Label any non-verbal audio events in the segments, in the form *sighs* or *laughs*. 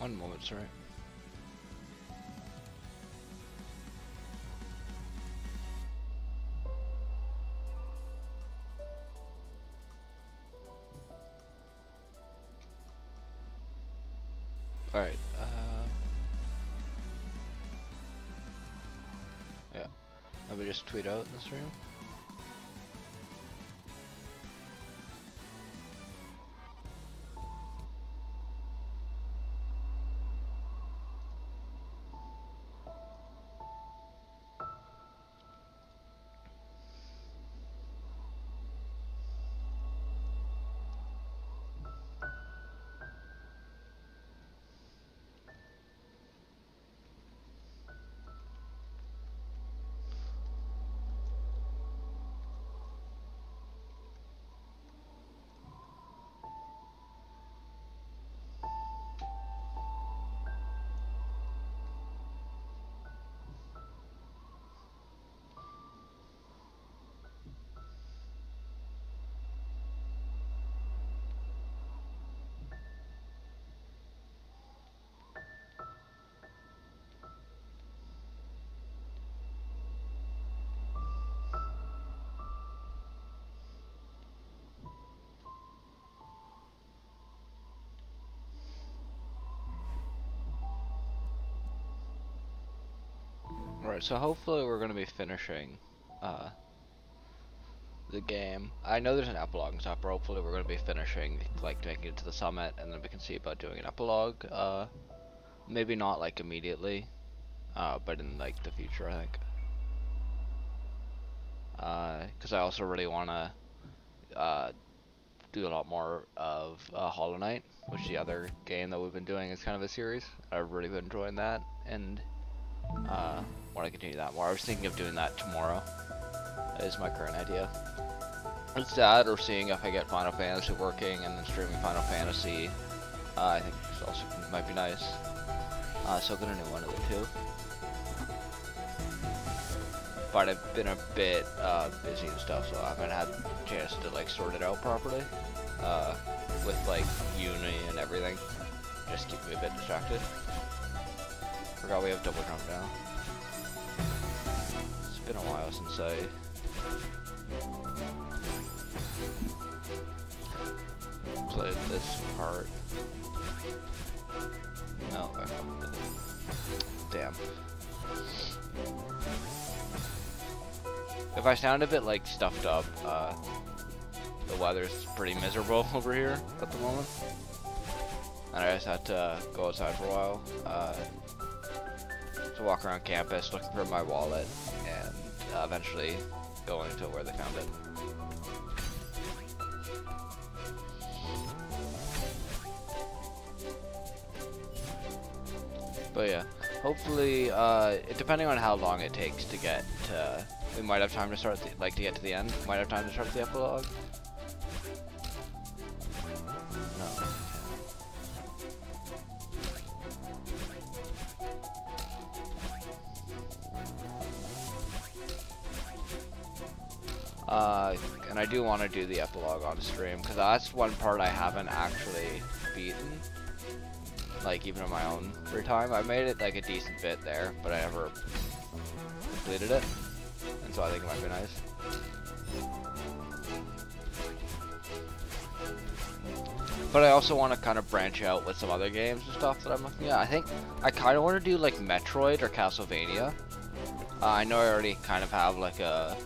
One moment, sorry. Alright, uh... Yeah. Let me just tweet out in this room. Right, so hopefully we're gonna be finishing uh, the game. I know there's an epilogue and stuff, but hopefully we're gonna be finishing, like making it to the summit, and then we can see about doing an epilogue. Uh, maybe not like immediately, uh, but in like the future, I think. Because uh, I also really wanna uh, do a lot more of uh, Hollow Knight, which the other game that we've been doing is kind of a series. I've really been enjoying that, and want to continue that more. I was thinking of doing that tomorrow. That is my current idea. It's that, or seeing if I get Final Fantasy working and then streaming Final Fantasy. Uh, I think also might be nice. Uh, so gonna do one of the two. But I've been a bit uh, busy and stuff, so I haven't had a chance to like sort it out properly. Uh, with like uni and everything. Just keep me a bit distracted. Forgot we have double jump now. Been a while since I played this part. No, damn. If I sound a bit like stuffed up, uh, the weather's pretty miserable *laughs* over here at the moment. And I just had to go outside for a while. Uh, to walk around campus looking for my wallet uh, eventually going to where they found it. But yeah, hopefully, uh, depending on how long it takes to get to, we might have time to start, the, like to get to the end, might have time to start the epilogue. Uh, and I do want to do the epilogue on stream, because that's one part I haven't actually beaten. Like, even in my own free time. I made it, like, a decent bit there, but I never completed it. And so I think it might be nice. But I also want to kind of branch out with some other games and stuff that I'm looking at. I think I kind of want to do, like, Metroid or Castlevania. Uh, I know I already kind of have, like, a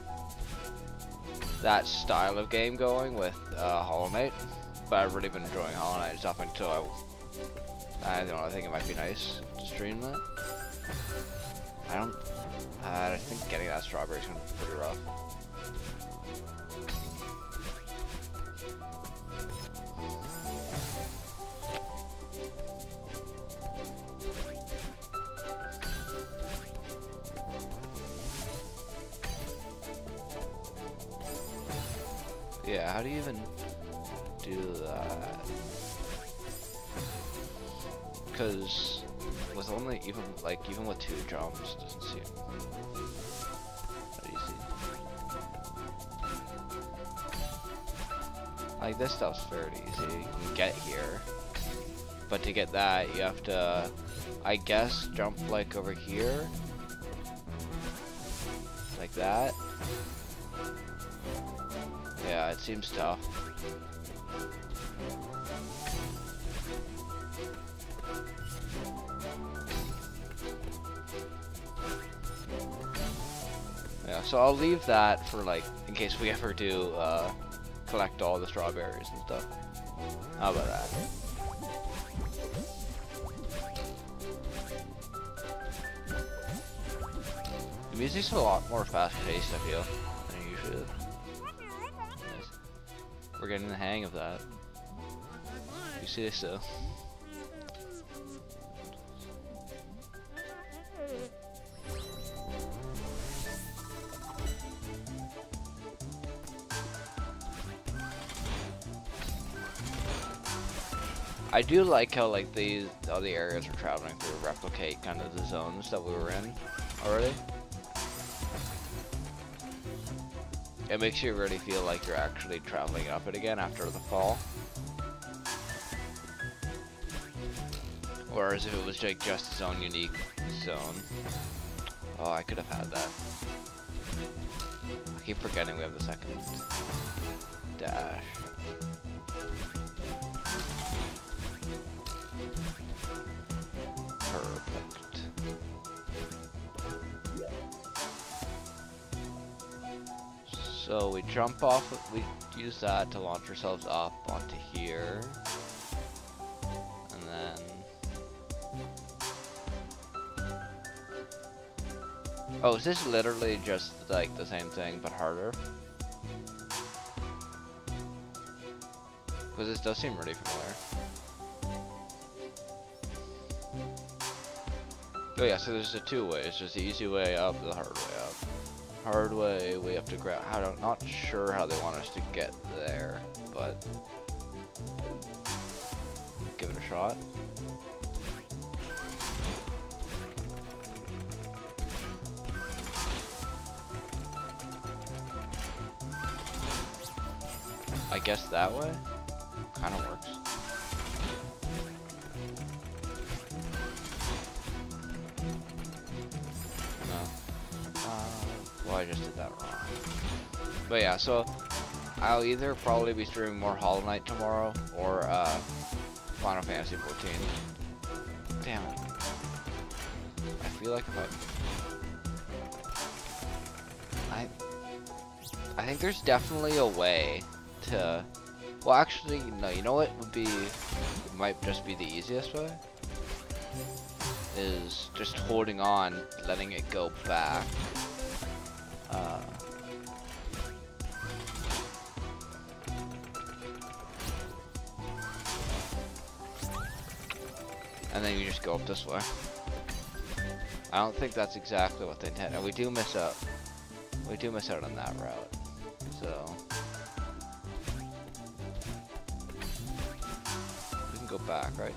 that style of game going with uh, Hollow Knight, but I've really been enjoying Hollow Knight stuff until I, I don't know, I think it might be nice to stream that. I don't, I think getting that strawberry is going to be pretty rough. Yeah, how do you even do that? Because with only even like even with two jumps doesn't seem that easy. Like this stuff's fairly easy. You can get here, but to get that, you have to, I guess, jump like over here. Like that. Yeah, it seems tough. Yeah, so I'll leave that for like, in case we *laughs* ever do uh, collect all the strawberries and stuff. How about that? The music's a lot more fast-paced, I feel, than usually. We're getting the hang of that. You see so. I do like how like these all the areas we're traveling through replicate kind of the zones that we were in already. It makes you really feel like you're actually traveling up it again after the fall. Whereas if it was like just its own unique zone. Oh, I could have had that. I keep forgetting we have the second dash. So we jump off, we use that to launch ourselves up onto here. And then... Oh, is this literally just like the same thing but harder? Because this does seem really familiar. Oh yeah, so there's the two ways. There's the easy way up, the hard way up. Hard way, we have to grab. I'm not sure how they want us to get there, but give it a shot. I guess that way did that wrong. But yeah, so I'll either probably be streaming more Hollow Knight tomorrow or uh, Final Fantasy 14. Damn it. I feel like I... I... I think there's definitely a way to... Well, actually, no, you know what would be... might just be the easiest way? Is just holding on, letting it go back. And then you just go up this way. I don't think that's exactly what they intended. We do miss out. We do miss out on that route. So we can go back, right?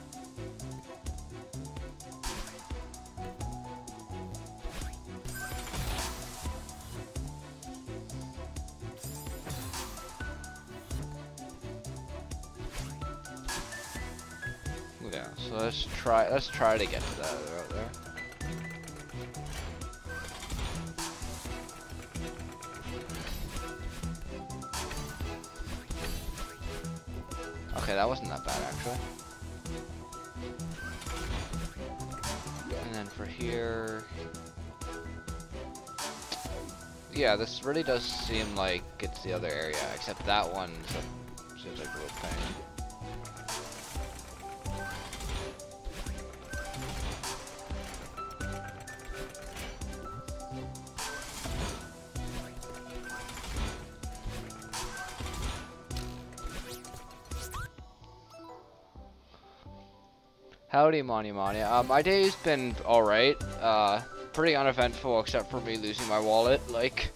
Try let's try to get to that out there. Okay, that wasn't that bad actually. And then for here Yeah, this really does seem like it's the other area, except that one seems like a little pain. Howdy, Monty. Uh, my day's been alright. Uh, pretty uneventful except for me losing my wallet like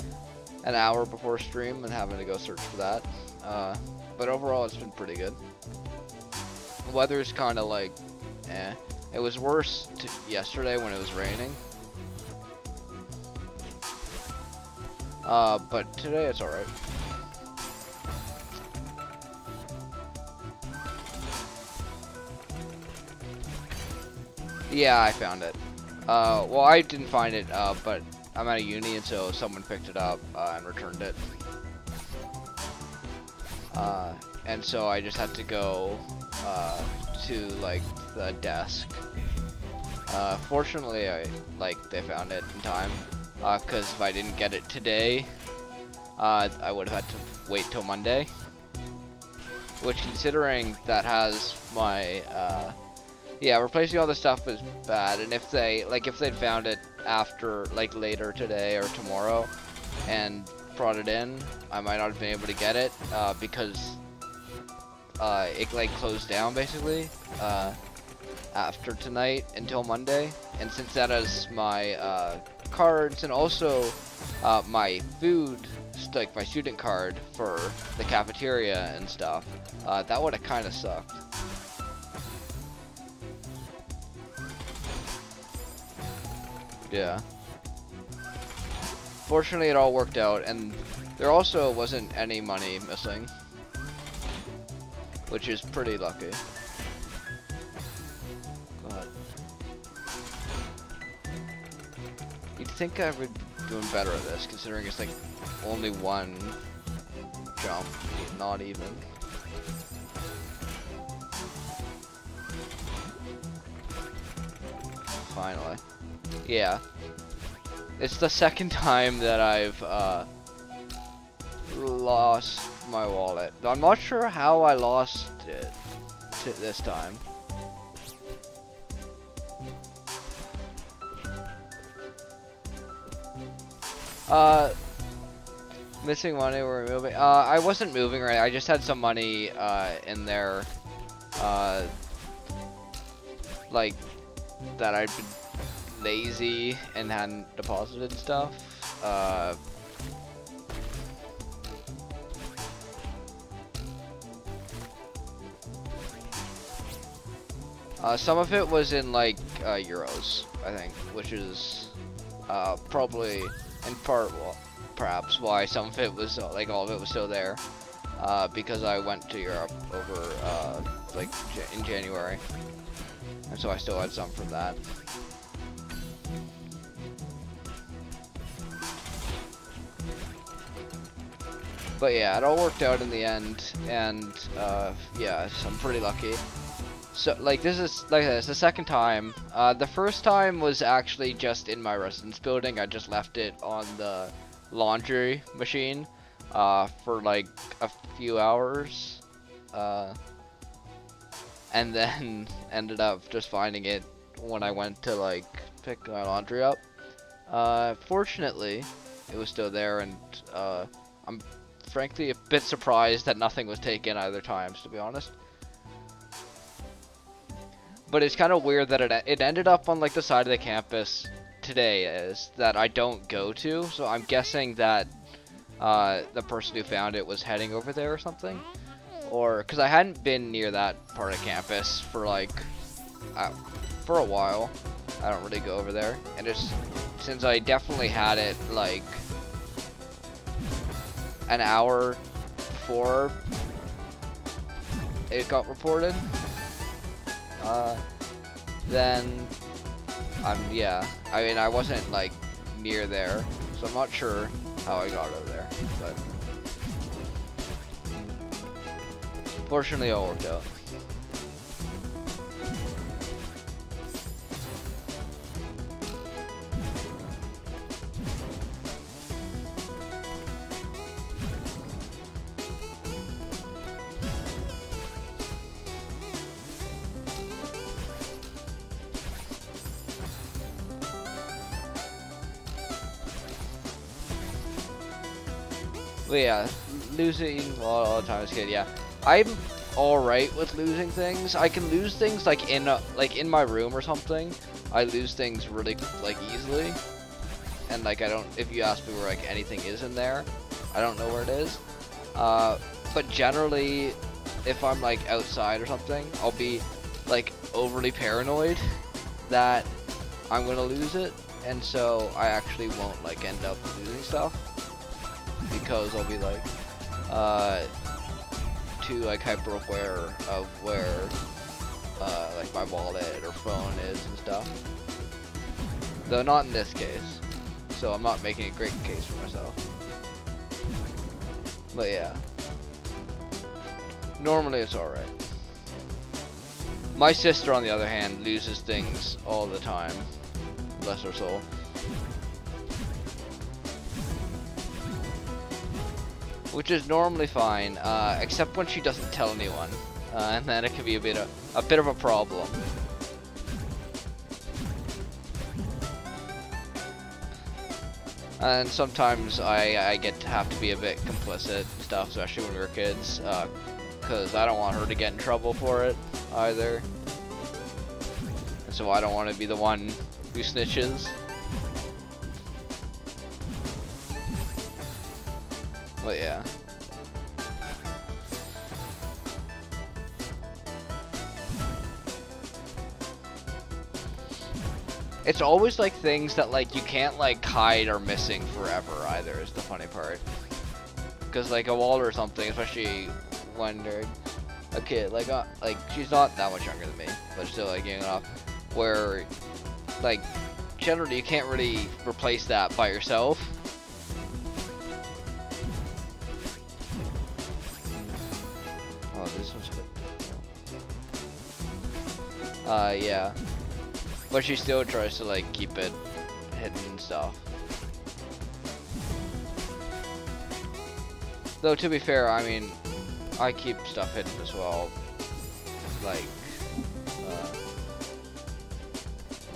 an hour before stream and having to go search for that. Uh, but overall, it's been pretty good. The weather's kind of like, eh. It was worse yesterday when it was raining. Uh, but today it's alright. Yeah, I found it. Uh, well, I didn't find it, uh, but I'm at a uni, and so someone picked it up uh, and returned it. Uh, and so I just had to go uh, to like the desk. Uh, fortunately, I like they found it in time, because if I didn't get it today, I would have had to wait till Monday. Which, considering that has my yeah, replacing all the stuff is bad, and if they, like, if they'd found it after, like, later today or tomorrow, and brought it in, I might not have been able to get it, uh, because, uh, it, like, closed down, basically, uh, after tonight until Monday, and since that is my, uh, cards, and also, uh, my food, like, my student card for the cafeteria and stuff, uh, that would have kind of sucked. Yeah. Fortunately, it all worked out, and there also wasn't any money missing. Which is pretty lucky. But... You'd think I would be doing better at this, considering it's like only one jump, not even. Finally. Yeah. It's the second *laughs* time that I've uh, lost my wallet. I'm not sure how I lost it this time. Uh, missing money, we're moving. Uh, I wasn't moving right. I just had some money uh, in there, uh, like that I'd been lazy and hadn't deposited stuff. Uh, uh, some of it was in like uh, euros, I think, which is uh, probably in part, well, perhaps why some of it was like all of it was still there. Uh, because I went to Europe over uh, like in January, and so I still had some from that. But yeah, it all worked out in the end, and uh, yeah, I'm pretty lucky. So, like, this is, like this, the second time. Uh, the first time was actually just in my residence building. I just left it on the laundry machine uh, for, like, a few hours. Uh, and *laughs* then ended up just finding it when I went to, like, pick my laundry up. Uh, fortunately, it was still there, and uh, I'm frankly a bit surprised that nothing was taken either times, to be honest. But it's kind of weird that it, it ended up on like the side of the campus today is that I don't go to, so I'm guessing that uh, the person who found it was heading over there or something. Or, because I hadn't been near that part of campus for like, uh, for a while. I don't really go over there. And it's, since I definitely had it like an hour before it got reported, uh, then, um, yeah, I mean, I wasn't, like, near there, so I'm not sure how I got over there, but fortunately it worked out. But yeah, losing well, all the time a kid, yeah. I'm alright with losing things. I can lose things like in a, like in my room or something. I lose things really like easily. And like I don't if you ask me where like anything is in there, I don't know where it is. Uh, but generally if I'm like outside or something, I'll be like overly paranoid *laughs* that I'm gonna lose it, and so I actually won't like end up losing stuff because I'll be like, uh, too like hyper aware of where, uh, like my wallet or phone is and stuff. Though not in this case. So I'm not making a great case for myself. But yeah. Normally it's alright. My sister, on the other hand, loses things all the time. Bless her soul. Which is normally fine, uh, except when she doesn't tell anyone. Uh, and then it can be a bit of, a bit of a problem. And sometimes I, I get to have to be a bit complicit stuff, especially when we were kids, because uh, I don't want her to get in trouble for it either. And so I don't want to be the one who snitches. But yeah. It's always like things that like you can't like hide or missing forever either is the funny part. Cause like a wall or something, especially when they're a kid, like uh, like she's not that much younger than me, but still like young enough, where like generally you can't really replace that by yourself. Oh, this one's good. Uh, yeah. But she still tries to like keep it hidden and stuff. Though to be fair, I mean, I keep stuff hidden as well. Like, uh,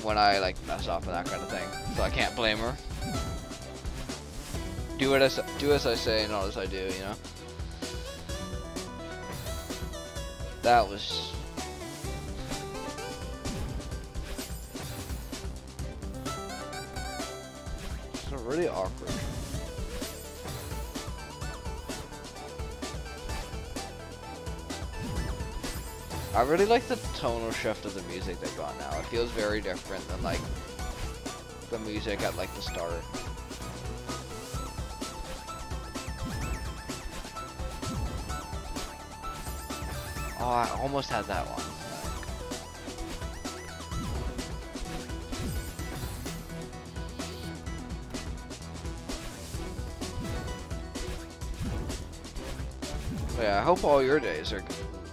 when I like mess up and that kind of thing. So I can't blame her. Do it as do as I say, not as I do, you know. That was really awkward. I really like the tonal shift of the music they got now. It feels very different than like the music at like the start. Oh, I almost had that one. Yeah, I hope all your days are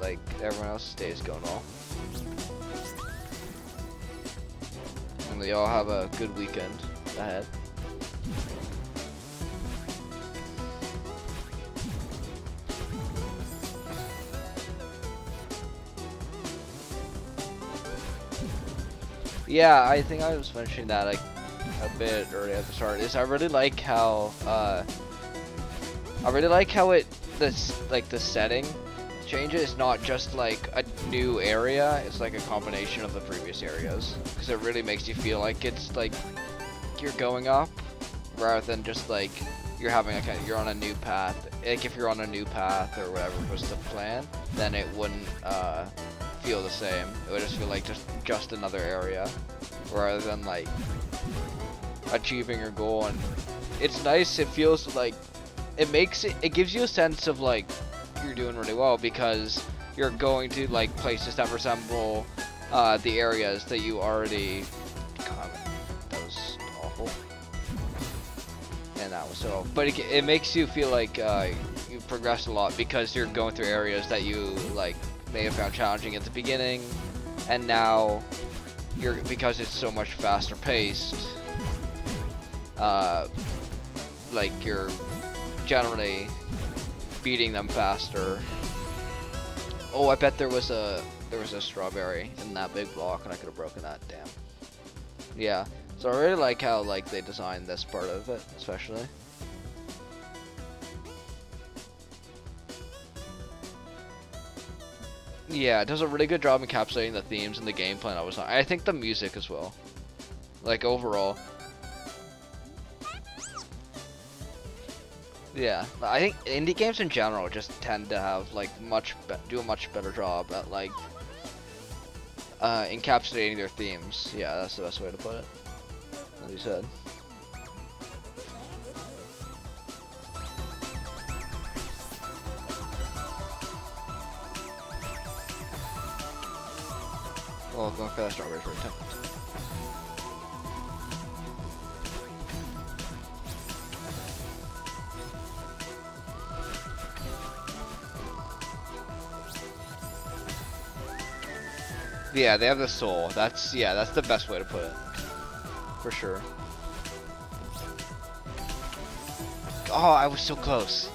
like everyone else's days going well. And they all have a good weekend ahead. Yeah, I think I was mentioning that like a bit earlier at the start. Is I really like how uh, I really like how it this like the setting change it is not just like a new area, it's like a combination of the previous areas. Because it really makes you feel like it's like you're going up rather than just like you're having a kind you're on a new path. Like if you're on a new path or whatever was the plan, then it wouldn't uh, feel the same. It would just feel like just just another area rather than like achieving your goal and it's nice it feels like it makes it, it gives you a sense of like you're doing really well because you're going to like places that resemble uh, the areas that you already. So. But it, it makes you feel like uh, you progressed a lot because you're going through areas that you like may have found challenging at the beginning, and now you're because it's so much faster paced. Uh, like you're generally beating them faster. Oh, I bet there was a there was a strawberry in that big block, and I could have broken that. Damn. Yeah. So I really like how like they designed this part of it, especially. Yeah, it does a really good job encapsulating the themes and the gameplay I was on. I think the music as well. Like overall. Yeah, I think indie games in general just tend to have like much do a much better job at like uh, encapsulating their themes. Yeah, that's the best way to put it. As you said. Oh, going for that strawberry for a attempt. Yeah, they have the soul. That's yeah, that's the best way to put it. For sure. Oh, I was so close.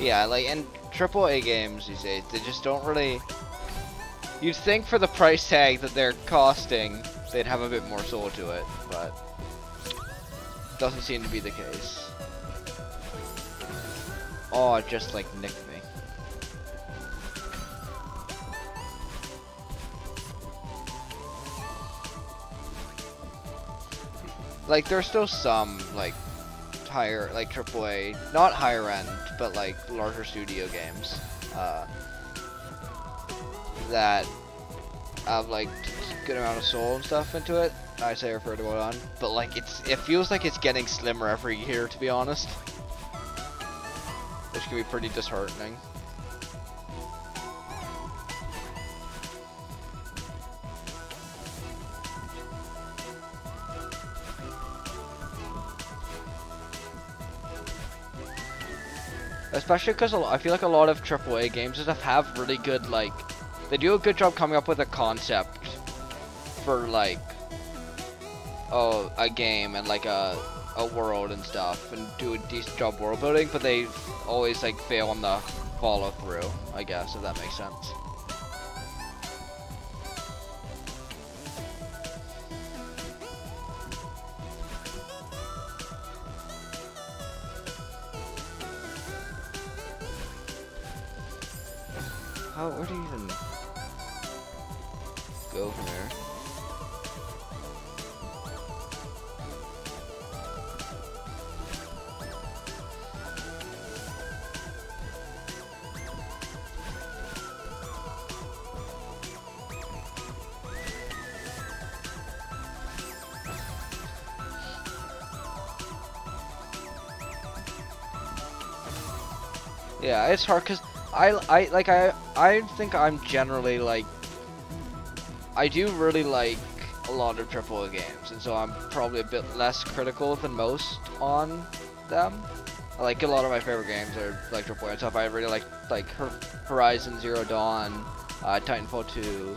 Yeah, like in AAA games these days, they just don't really. You'd think for the price tag that they're costing, they'd have a bit more soul to it, but doesn't seem to be the case. Oh, just like nicked me. Like, there's still some, like, higher, like AAA, not higher end, but like larger studio games uh, that have like good amount of soul and stuff into it. I say refer to it on, but like it's it feels like it's getting slimmer every year to be honest, which can be pretty disheartening. Especially because I feel like a lot of AAA games just have really good, like, they do a good job coming up with a concept for, like, oh, a game and, like, a, a world and stuff, and do a decent job world building, but they always, like, fail on the follow through, I guess, if that makes sense. How, where do you even go from there? Yeah, it's hard because I, I, like, I, I think I'm generally, like, I do really like a lot of AAA games, and so I'm probably a bit less critical than most on them. I like a lot of my favorite games are like AAA and stuff. I really like, like, Horizon Zero Dawn, uh, Titanfall 2,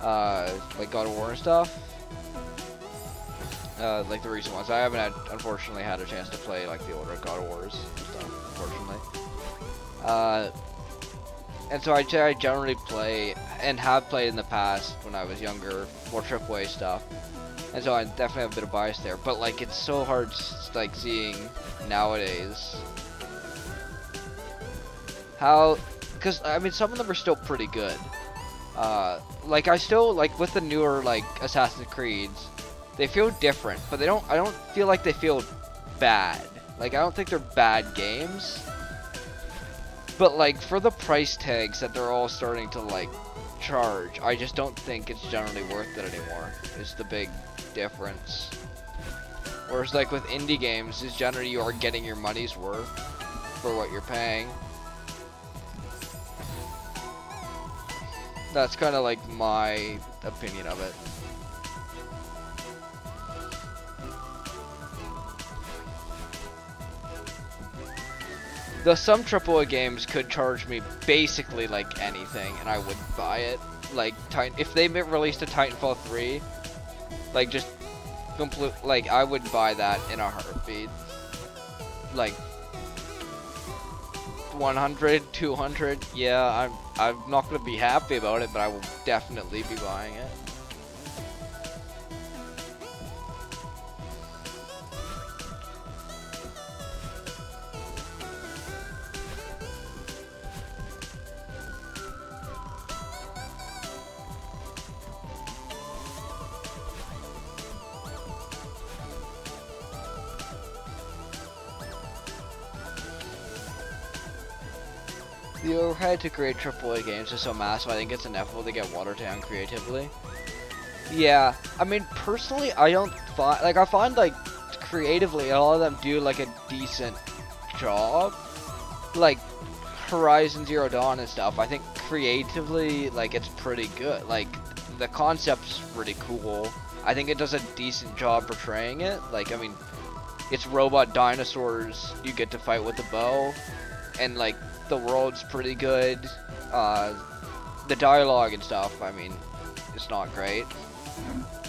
uh, like God of War and stuff. Uh, like the recent ones. I haven't had, unfortunately, had a chance to play like the older God of Wars and stuff, unfortunately. Uh, and so I, I generally play, and have played in the past when I was younger, more AAA stuff. And so I definitely have a bit of bias there. But like, it's so hard, like, seeing nowadays how, because I mean, some of them are still pretty good. Uh, like I still like with the newer like Assassin's Creeds, they feel different, but they don't. I don't feel like they feel bad. Like I don't think they're bad games. But like for the price tags that they're all starting to like charge, I just don't think it's generally worth it anymore. It's the big difference. Whereas like with indie games, is generally you are getting your money's worth for what you're paying. That's kind of like my opinion of it. The some AAA games could charge me basically like anything, and I would buy it. Like Titan, if they released a Titanfall 3, like just complete, like I would buy that in a heartbeat. Like 100, 200, yeah, I'm I'm not gonna be happy about it, but I will definitely be buying it. The overhead to create AAA games is so massive, I think it's inevitable to get watered down creatively. Yeah, I mean, personally, I don't find, like, I find, like, creatively, all of them do, like, a decent job. like Horizon Zero Dawn and stuff, I think creatively, like it's pretty good. Like the concept's pretty cool. I think it does a decent job portraying it. Like I mean, it's robot dinosaurs. You get to fight with a bow, and like the world's pretty good. Uh, the dialogue and stuff. I mean, it's not great.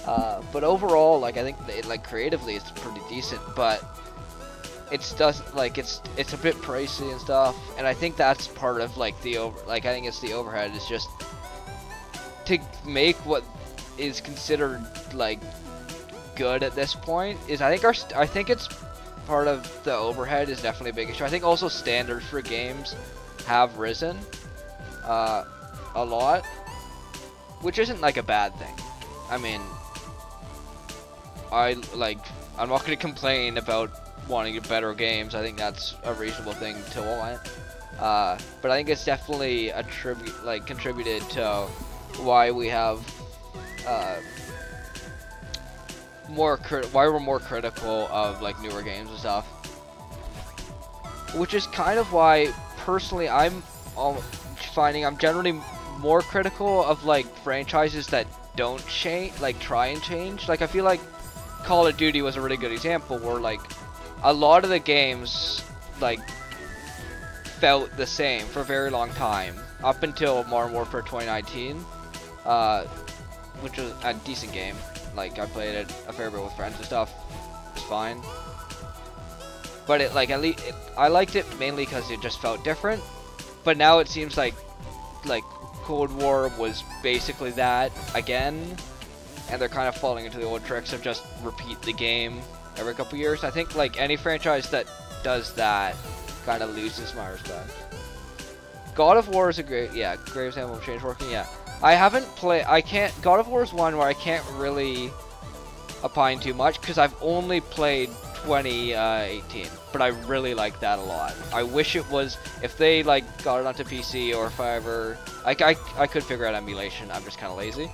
Uh, but overall, like I think, like creatively, it's pretty decent. But it's does like it's it's a bit pricey and stuff, and I think that's part of like the over like I think it's the overhead is just to make what is considered like good at this point is I think our I think it's part of the overhead is definitely a big issue. I think also standards for games have risen uh, a lot, which isn't like a bad thing. I mean, I like I'm not gonna complain about wanting better games. I think that's a reasonable thing to want. Uh, but I think it's definitely a tribute, like contributed to why we have uh, more why we're more critical of like newer games and stuff. Which is kind of why personally I'm finding I'm generally more critical of like franchises that don't change, like try and change. Like I feel like Call of Duty was a really good example where like a lot of the games like felt the same for a very long time up until Modern Warfare 2019, uh, which was a decent game. Like I played it a fair bit with friends and stuff. It's fine, but it like at least it, I liked it mainly because it just felt different. But now it seems like like Cold War was basically that again, and they're kind of falling into the old tricks of just repeat the game every couple years. I think like any franchise that does that kind of loses my respect. God of War is a great, yeah, Graves Emblem Change working, yeah. I haven't played, I can't, God of War is one where I can't really opine too much because I've only played 2018, but I really like that a lot. I wish it was, if they like got it onto PC or if I ever, I, I, I could figure out emulation, I'm just kind of lazy.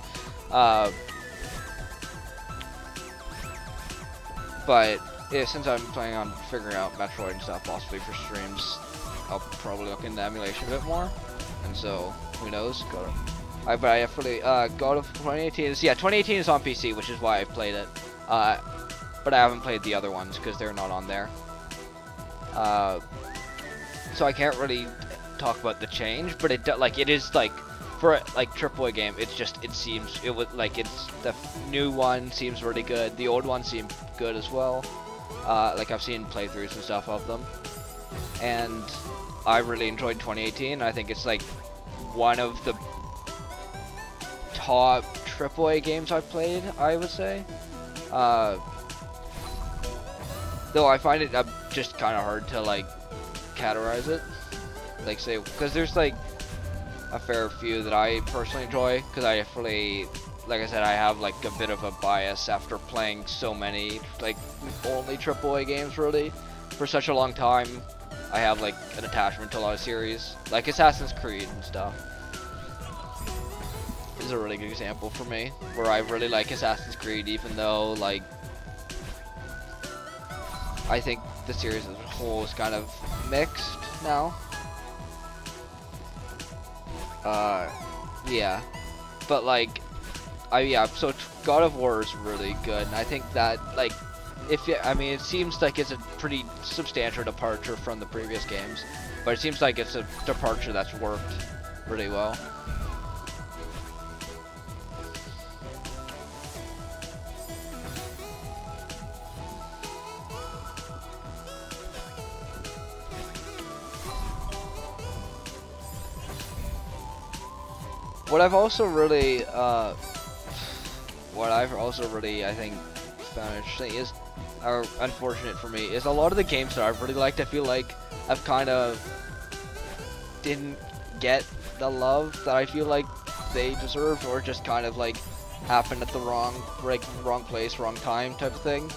Uh, But yeah, since I'm planning on figuring out Metroid and stuff possibly for streams, I'll probably look into emulation a bit more. And so, who knows? Go to, I, but I definitely, uh, God of 2018 is, yeah, 2018 is on PC, which is why I played it. Uh, but I haven't played the other ones because they're not on there. Uh, so I can't really talk about the change, but it, like, it is, like, for a, like AAA game, it's just it seems it would like it's the new one seems really good. The old one seemed good as well. Uh, like I've seen playthroughs and stuff of them, and I really enjoyed 2018. I think it's like one of the top AAA games I've played. I would say. Uh, though I find it uh, just kind of hard to like categorize it. Like say, because there's like a fair few that I personally enjoy because I definitely, like I said, I have like a bit of a bias after playing so many like only AAA games really for such a long time. I have like an attachment to a lot of series, like Assassin's Creed and stuff. Is a really good example for me, where I really like Assassin's Creed, even though like I think the series as a whole is kind of mixed now. Uh, yeah. But like, I yeah. So God of War is really good, and I think that like, if it, I mean, it seems like it's a pretty substantial departure from the previous games, but it seems like it's a departure that's worked really well. What I've also really, uh, what I've also really, I think, found interesting is, or unfortunate for me, is a lot of the games that I've really liked, I feel like I've kind of didn't get the love that I feel like they deserved, or just kind of like happened at the wrong, like wrong place, wrong time type of thing.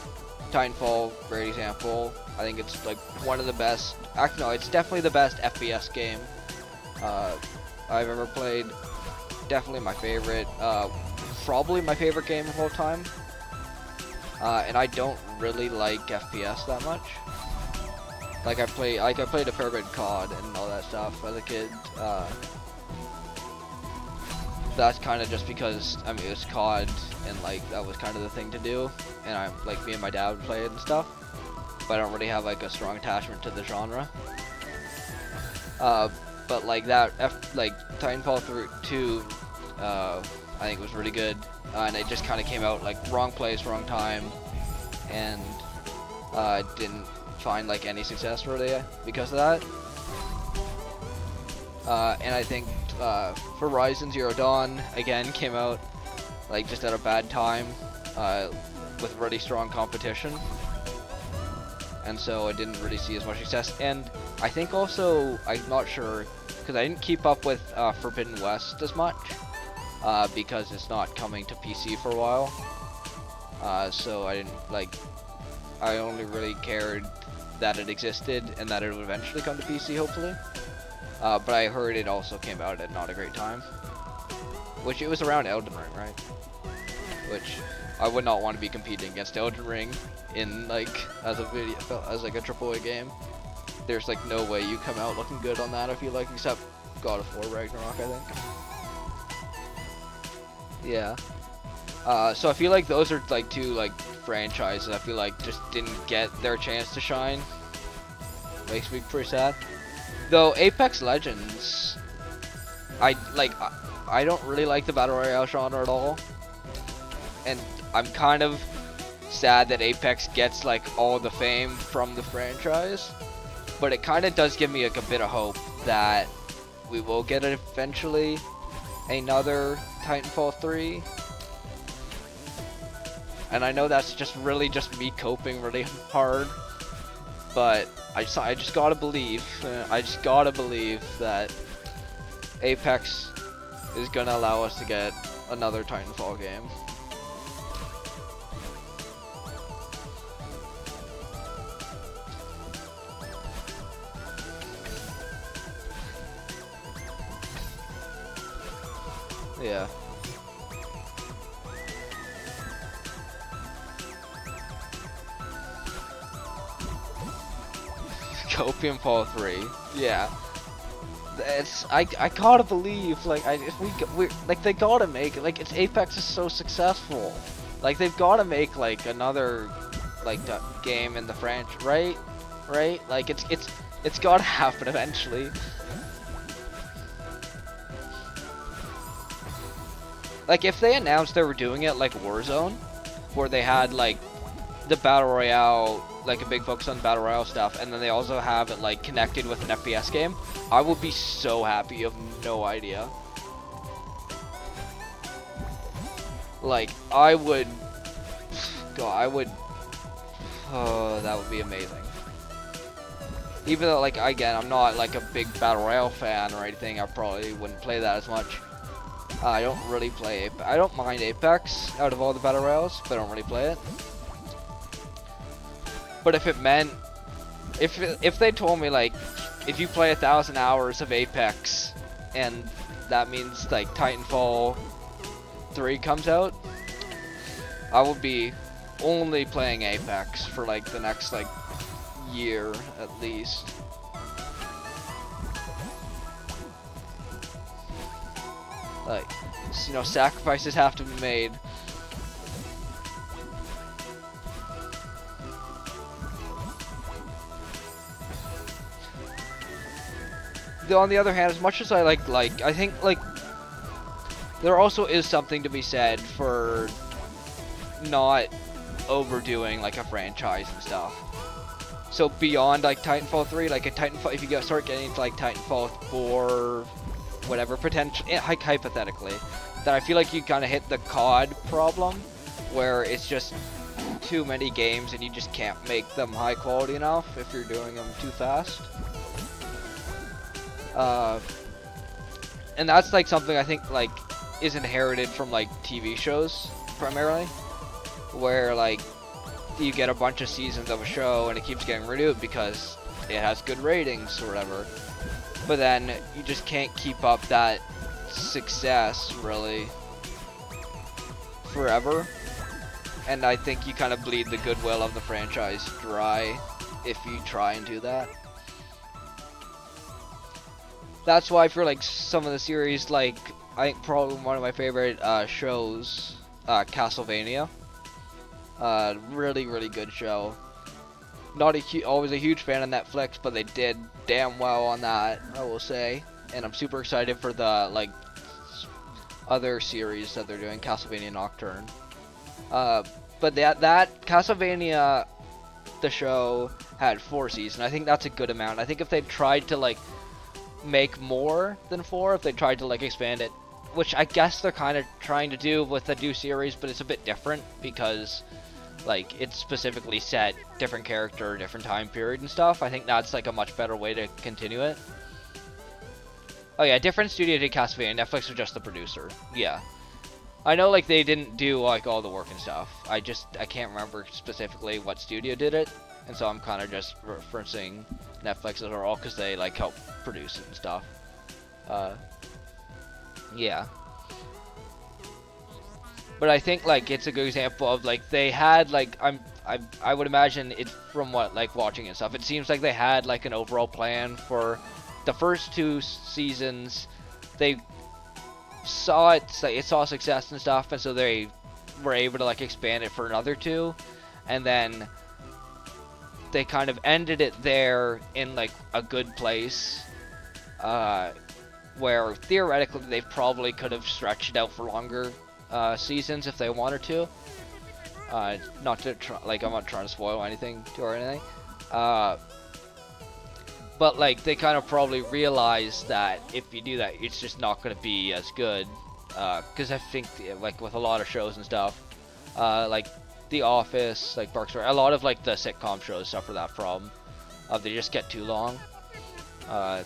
Titanfall, great example. I think it's like one of the best. Actually, no, it's definitely the best FPS game uh, I've ever played definitely my favorite, uh, probably my favorite game of all time. Uh, and I don't really like FPS that much. like I play like I played a fair bit COD and all that stuff as a kid. Uh, that's kind of just because I mean it was COD and like that was kind of the thing to do, and I like me and my dad would play it and stuff. But I don't really have like a strong attachment to the genre. Uh, but like that, F like Titanfall 2, uh, I think it was really good, uh, and it just kind of came out like wrong place, wrong time, and uh, didn't find like any success really because of that. Uh, and I think uh, Horizon Zero Dawn again came out like just at a bad time with really strong competition, and so I didn't really see as much success. And I think also I'm not sure because I didn't keep up with uh, Forbidden West as much uh, because it's not coming to PC for a while. Uh, so I didn't like. I only really cared that it existed and that it would eventually come to PC, hopefully. Uh, but I heard it also came out at not a great time. Which it was around Elden Ring, right? Which I would not want to be competing against Elden Ring in like as a video as like a triple A game. There's like no way you come out looking good on that. I feel like except God of War Ragnarok, I think. Yeah. Uh, so I feel like those are like two like franchises I feel like just didn't get their chance to shine. Makes me pretty sad. Though Apex Legends, I like I, I don't really like the battle royale genre at all, and I'm kind of sad that Apex gets like all the fame from the franchise, but it kind of does give me like a bit of hope that we will get it eventually another Titanfall 3 and I know that's just really just me coping really *laughs* hard. But I just, I just gotta believe, uh, I just gotta believe that Apex is gonna allow us to get another Titanfall game. Yeah. *laughs* Copium Fall 3. Yeah. It's I I gotta believe like I if we we like they gotta make like it's Apex is so successful, like they've gotta make like another like game in the franchise, right? Right? Like it's it's it's gotta *laughs* happen eventually. Like if they announced they were doing it like Warzone, where they had like the battle royale like a big focus on battle royale stuff, and then they also have it like connected with an FPS game, I would be so happy. You have no idea. Like I would, God, I would. Oh, that would be amazing. Even though, like, again, I'm not like a big battle royale fan or anything, I probably wouldn't play that as much. I don't really play. Apex. I don't mind Apex out of all the battle royales, but I don't really play it. But if it meant, if if they told me like, if you play a thousand hours of Apex, and that means like Titanfall 3 comes out, I would be only playing Apex for like the next like year at least. Like, you know, sacrifices have to be made. Though on the other hand, as much as I like, like, I think, like, there also is something to be said for not overdoing, like, a franchise and stuff. So beyond, like, Titanfall 3, like, a Titanfall, if you start getting into, like, Titanfall 4, whatever, potentially, like hypothetically, that I feel like you kind of hit the COD problem, where it's just too many games and you just can't make them high quality enough if you're doing them too fast. Uh, and that's like something I think like is inherited from like TV shows primarily, where like you get a bunch of seasons of a show and it keeps getting renewed because it has good ratings or whatever. But then you just can't keep up that success really forever. And I think you kind of bleed the goodwill of the franchise dry if you try and do that. That's why for like some of the series, like I think probably one of my favorite uh, shows, uh, Castlevania. Uh, really, really good show. Not a always a huge fan of Netflix, but they did damn well on that, I will say. And I'm super excited for the like other series that they're doing, Castlevania Nocturne. Uh, but that that Castlevania, the show had four seasons. I think that's a good amount. I think if they tried to like make more than four, if they tried to like expand it, which I guess they're kind of trying to do with the new series, but it's a bit different because like it's specifically set different character, different time period and stuff. I think that's like a much better way to continue it. Oh yeah, different studio did Castlevania. Netflix was just the producer. Yeah. I know like they didn't do like all the work and stuff. I just I can't remember specifically what studio did it, and so I'm kind of just referencing Netflix overall because they like help produce it and stuff. Uh, yeah. But I think like it's a good example of like they had like I'm I I would imagine it from what like watching and stuff. It seems like they had like an overall plan for the first two seasons. They saw it like, it saw success and stuff, and so they were able to like expand it for another two, and then they kind of ended it there in like a good place. Uh, where theoretically they probably could have stretched it out for longer uh, seasons if they wanted to. Uh, not to try, like I'm not trying to spoil anything to or anything. Uh, but like they kind of probably realized that if you do that, it's just not going to be as good. Because uh, I think like with a lot of shows and stuff, uh, like The Office, like Parks, a lot of like the sitcom shows suffer that problem. they just get too long. Uh,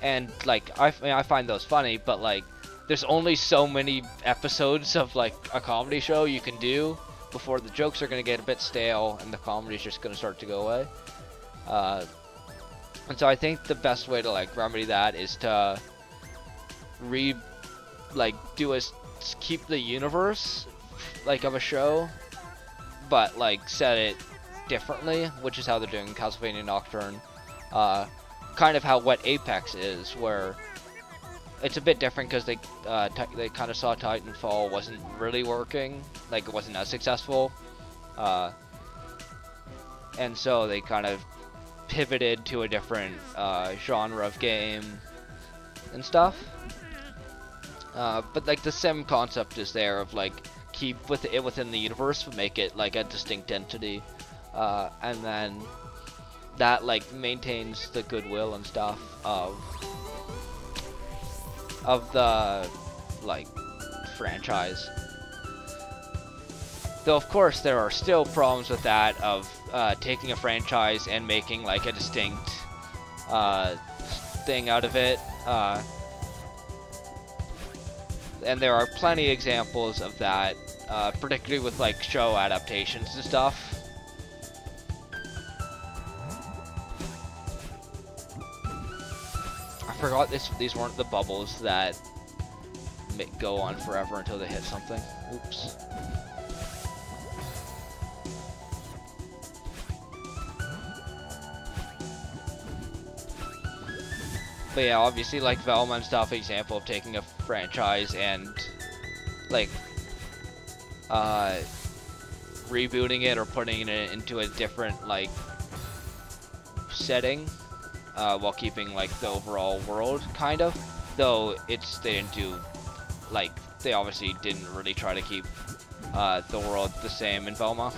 and like I, I find those funny, but like there's only so many episodes of like a comedy show you can do before the jokes are gonna get a bit stale and the comedy is just gonna start to go away. Uh, and so I think the best way to like remedy that is to re like do a keep the universe like of a show, but like set it differently, which is how they're doing Castlevania Nocturne. Uh, kind of how what Apex is, where it's a bit different because they uh, they kind of saw Titanfall wasn't really working, like it wasn't as successful, uh, and so they kind of pivoted to a different uh, genre of game and stuff. Uh, but like the sim concept is there of like keep with it within the universe, but make it like a distinct entity, uh, and then that like maintains the goodwill and stuff of of the like franchise. Though of course there are still problems with that of uh, taking a franchise and making like a distinct uh, thing out of it. Uh, and there are plenty examples of that, uh, particularly with like show adaptations and stuff. Forgot this. These weren't the bubbles that go on forever until they hit something. Oops. But yeah, obviously, like Velma and stuff, example of taking a franchise and like uh, rebooting it or putting it into a different like setting uh, while keeping like the overall world kind of. Though it's they didn't do like they obviously didn't really try to keep uh, the world the same in Velma,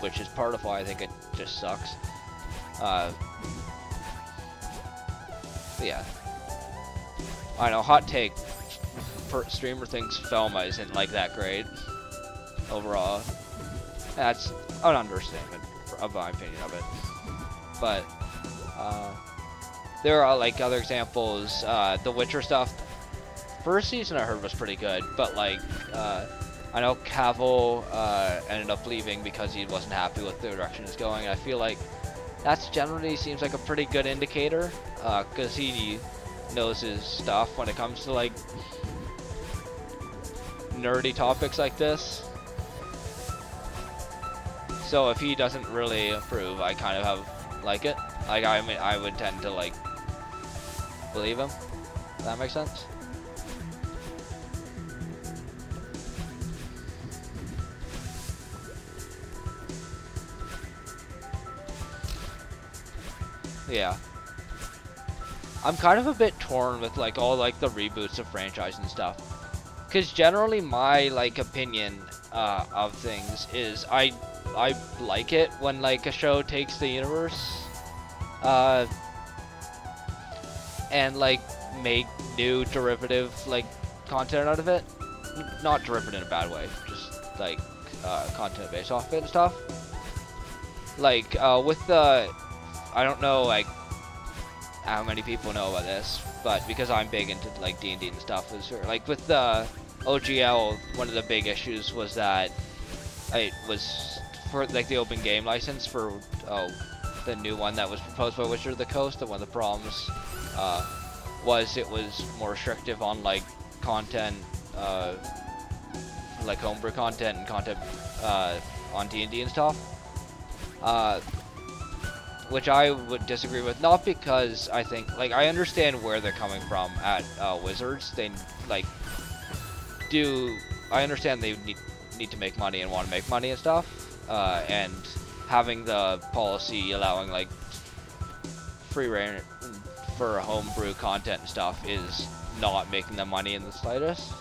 which is part of why I think it just sucks. Uh, yeah, I know. Hot take: streamer thinks Velma isn't like that great overall. That's an understatement of my opinion of it, but. Uh, there are like other examples. Uh, the Witcher stuff. First season I heard was pretty good, but like uh, I know Cavill uh, ended up leaving because he wasn't happy with the direction it's going. I feel like that's generally seems like a pretty good indicator because uh, he knows his stuff when it comes to like nerdy topics like this. So if he doesn't really approve, I kind of have like it. Like I mean, I would tend to like believe him. Does that make sense? Yeah. I'm kind of a bit torn with like all like the reboots of franchise and stuff. Cause generally my like opinion uh, of things is I I like it when like a show takes the universe uh, and like make new derivative like content out of it. Not derivative in a bad way, just like uh, content based off it and stuff. Like uh, with the I don't know like how many people know about this, but because I'm big into like D and D and stuff, is like with the OGL, one of the big issues was that it was for like the open game license for oh the new one that was proposed by Wizard of the Coast. That one of the problems uh, was it was more restrictive on like content, uh, like homebrew content and content uh, on D and D and stuff. Uh, which I would disagree with, not because I think, like, I understand where they're coming from at uh, Wizards. They, like, do, I understand they need, need to make money and want to make money and stuff, uh, and having the policy allowing, like, free reign for homebrew content and stuff is not making them money in the slightest.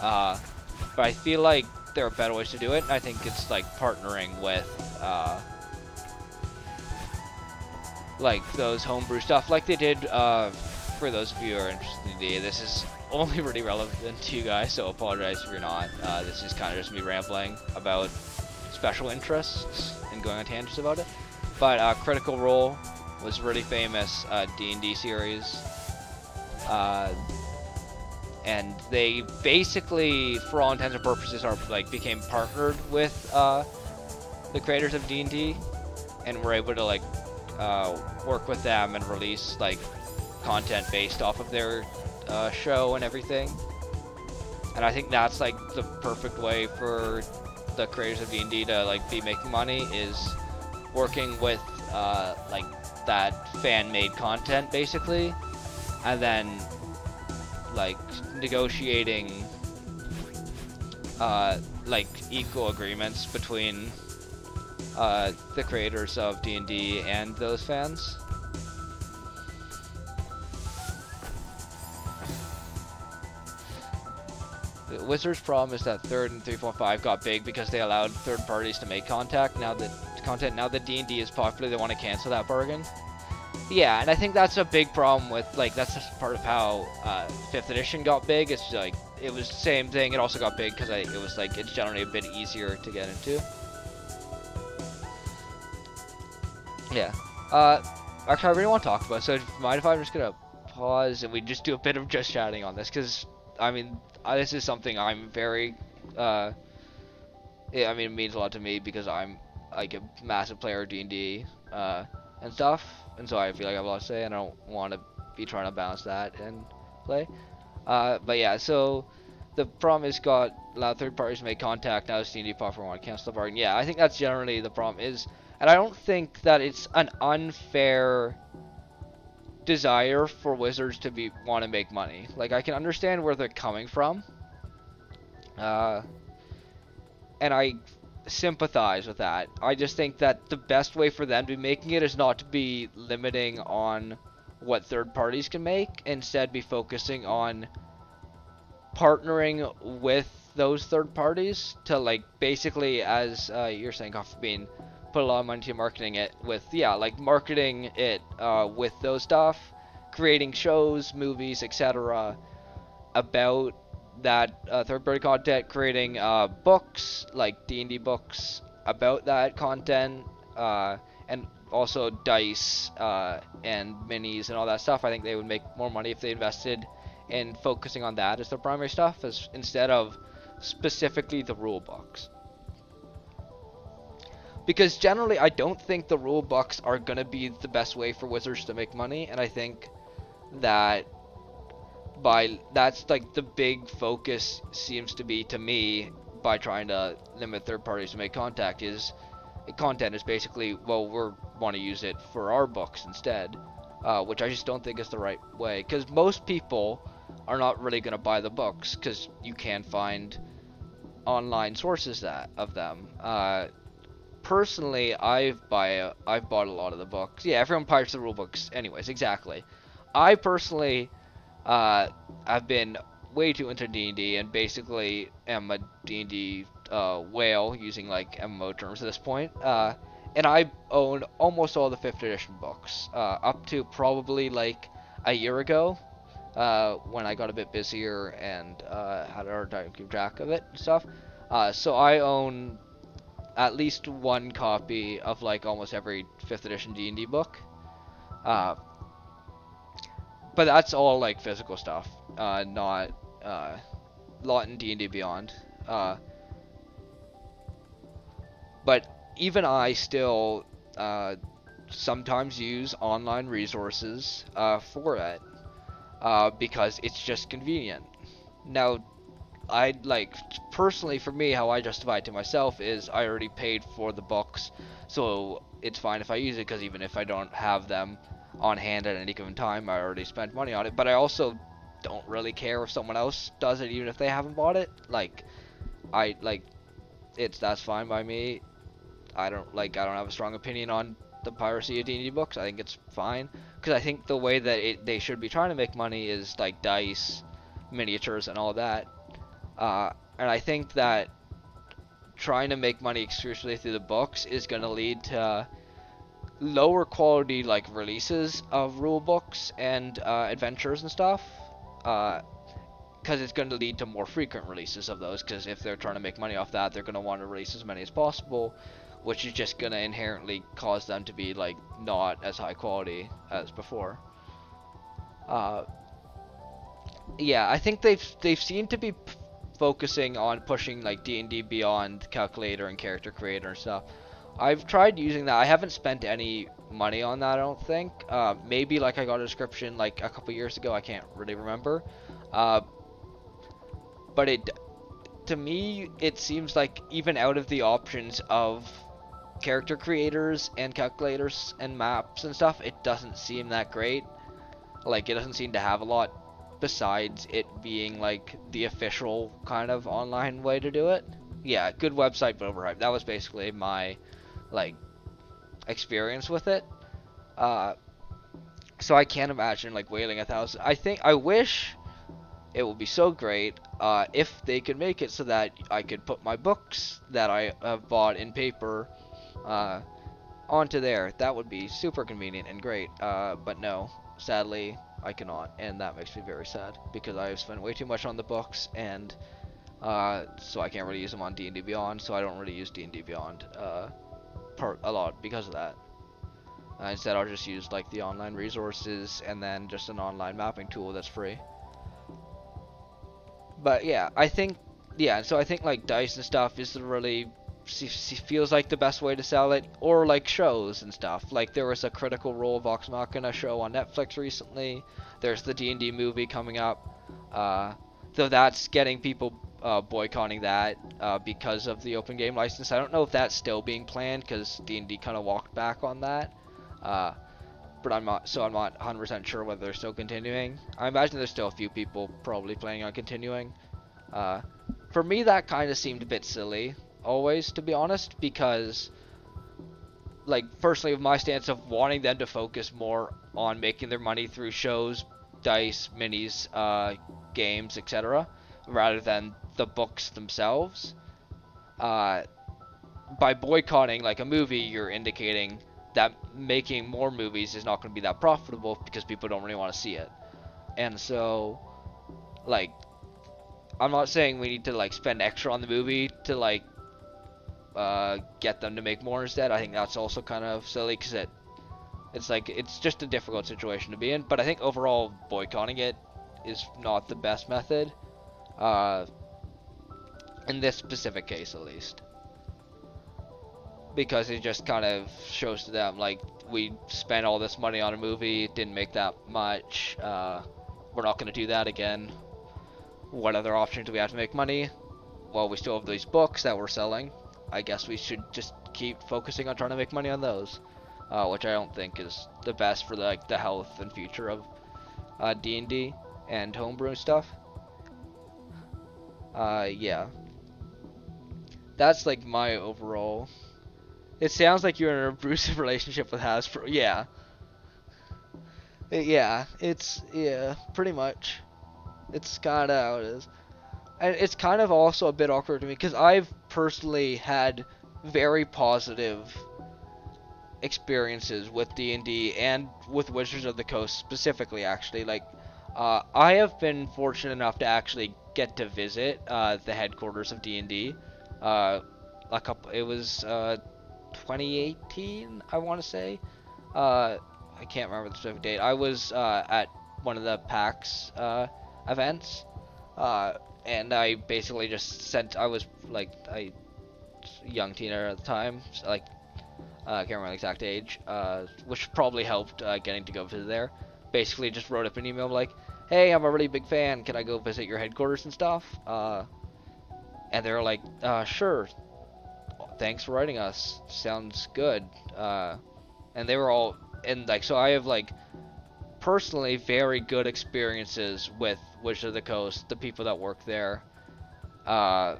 Uh, but I feel like there are better ways to do it, I think it's, like, partnering with, uh, like those homebrew stuff like they did uh, for those of you who are interested in D. This is only *laughs* really relevant to you guys, so apologize if you're not. Uh, this is kind of just me rambling about special interests and going on tangents about it. But uh, Critical Role was really famous D&D uh, series. Uh, and they basically, for all intents and purposes, are like became partnered with uh, the creators of D&D, and were able to like uh, work with them and release like content based off of their show and everything. And I think that's like the perfect way for the creators of D&D to like be making money is working with uh, like that fan-made content basically, and then like negotiating uh, like equal agreements between uh, the creators of D&D and those fans. Wizards' problem is that third and 3.5 got big because they allowed third parties to make contact. Now that content, now that D&D is popular, they want to cancel that bargain. Yeah, and I think that's a big problem with like that's just part of how uh, fifth edition got big. It's like it was the same thing. It also got big because it was like it's generally a bit easier to get into. Yeah. Uh, actually, I really want to talk about. It, so, mind if I'm just gonna pause and we just do a bit of just chatting on this? Because I mean, this is something I'm very. Uh, yeah, I mean, it means a lot to me because I'm like a massive player of D&D uh, and stuff, and so I feel like I have a lot to say, and I don't want to be trying to balance that and play. Uh, but yeah, so the problem is got a lot of third parties make contact. Now D&D platform cancel the bargain. Yeah, I think that's generally the problem. Is and I don't think that it's an unfair desire for Wizards to be want to make money. Like I can understand where they're coming from. Uh, and I sympathize with that. I just think that the best way for them to be making it is not to be limiting on what third parties can make, instead be focusing on partnering with those third parties to like basically as uh, you're saying Coffee Bean put a lot of money into marketing it with yeah like marketing it uh, with those stuff creating shows movies etc about that uh, third party content creating uh, books like d&d books about that content uh, and also dice uh, and minis and all that stuff. I think they would make more money if they invested in focusing on that as their primary stuff as instead of specifically the rule books because generally I don't think the rule books are going to be the best way for Wizards to make money and I think that by that's like the big focus seems to be to me by trying to limit third parties to make contact is content is basically well we're want to use it for our books instead, uh, which I just don't think is the right way. Because most people are not really going to buy the books because you can find online sources that of them. Uh, personally, I've buy I've bought a lot of the books. Yeah, everyone buys the rule books, anyways. Exactly. I personally, uh, I've been way too into D&D and basically am a D&D uh, whale using like MMO terms at this point. Uh, and I own almost all the fifth edition books uh, up to probably like a year ago uh, when I got a bit busier and uh, had a hard time keep track of it and stuff. Uh, so I own at least one copy of like almost every fifth edition D&D book. Uh, but that's all like physical stuff, uh, not uh, lot in D&D Beyond. Uh, but even I still uh, sometimes use online resources uh, for it uh, because it's just convenient. Now, I like personally for me, how I justify it to myself is I already paid for the books, so it's fine if I use it because even if I don't have them on hand at any given time, I already spent money on it. But I also don't really care if someone else does it, even if they haven't bought it. Like, I like it's that's fine by me. I don't like I don't have a strong opinion on the piracy of D&D books. I think it's fine because I think the way that it, they should be trying to make money is like dice, miniatures, and all that. Uh, and I think that trying to make money exclusively through the books is going to lead to lower quality like releases of rule books and uh, adventures and stuff. Because uh, it's going to lead to more frequent releases of those. Because if they're trying to make money off that, they're going to want to release as many as possible which is just gonna inherently cause them to be like not as high quality as before. Uh, yeah, I think they've they've seemed to be focusing on pushing like D&D Beyond calculator and character creator and stuff. I've tried using that. I haven't spent any money on that. I don't think. Uh, maybe like I got a description like a couple years ago. I can't really remember. Uh, but it to me it seems like even out of the options of character creators and calculators and maps and stuff, it doesn't seem that great. Like, it doesn't seem to have a lot besides it being, like, the official kind of online way to do it. Yeah, good website, but overhyped. That was basically my, like, experience with it. Uh, so I can't imagine, like, wailing a thousand. I think, I wish it would be so great uh, if they could make it so that I could put my books that I have bought in paper uh, onto there. That would be super convenient and great, uh, but no, sadly, I cannot, and that makes me very sad, because I've spent way too much on the books, and uh, so I can't really use them on D&D Beyond, so I don't really use D&D Beyond uh, part a lot because of that. Uh, instead, I'll just use like the online resources and then just an online mapping tool that's free. But yeah, I think yeah, so I think like dice and stuff is the really feels like the best way to sell it, or like shows and stuff. Like there was a Critical Role Vox Machina show on Netflix recently. There's the D&D movie coming up. Uh, so that's getting people uh, boycotting that uh, because of the open game license. I don't know if that's still being planned because D&D kind of walked back on that. Uh, but I'm not, so I'm not 100% sure whether they're still continuing. I imagine there's still a few people probably planning on continuing. Uh, for me, that kind of seemed a bit silly always, to be honest, because, like, firstly, my stance of wanting them to focus more on making their money through shows, dice, minis, uh, games, etc., rather than the books themselves. Uh, by boycotting, like, a movie, you're indicating that making more movies is not going to be that profitable because people don't really want to see it. And so, like, I'm not saying we need to like spend extra on the movie to like uh, get them to make more instead. I think that's also kind of silly because it, it's like it's just a difficult situation to be in. But I think overall boycotting it is not the best method, uh, in this specific case at least, because it just kind of shows to them like we spent all this money on a movie, didn't make that much. Uh, we're not going to do that again. What other options do we have to make money? Well, we still have these books that we're selling I guess we should just keep focusing on trying to make money on those. uh, which I don't think is the best for the, like the health and future of uh, D&D and homebrew stuff. Uh, yeah. That's like my overall. It sounds like you're in an abusive *laughs* relationship with Hasbro. Yeah. Uh, yeah, it's yeah, pretty much. It's kind of how it is. And it's kind of also a bit awkward to me because I've personally had very positive experiences with D&D and with Wizards of the Coast specifically actually. Like uh, I have been fortunate enough to actually get to visit uh, the headquarters of D&D uh, a couple it was uh, 2018 I want to say. Uh, I can't remember the specific date. I was uh, at one of the PAX events and I basically just sent I was like I young teenager at the time so, like uh, I can't remember the exact age, uh, which probably helped uh, getting to go visit there. Basically, just wrote up an email like, "Hey, I'm a really big fan. Can I go visit your headquarters and stuff?" Uh, and they were like, uh, "Sure. Thanks for writing us. Sounds good." Uh, and they were all and like so. I have like personally very good experiences with Wizards of the Coast, the people that work there. Uh,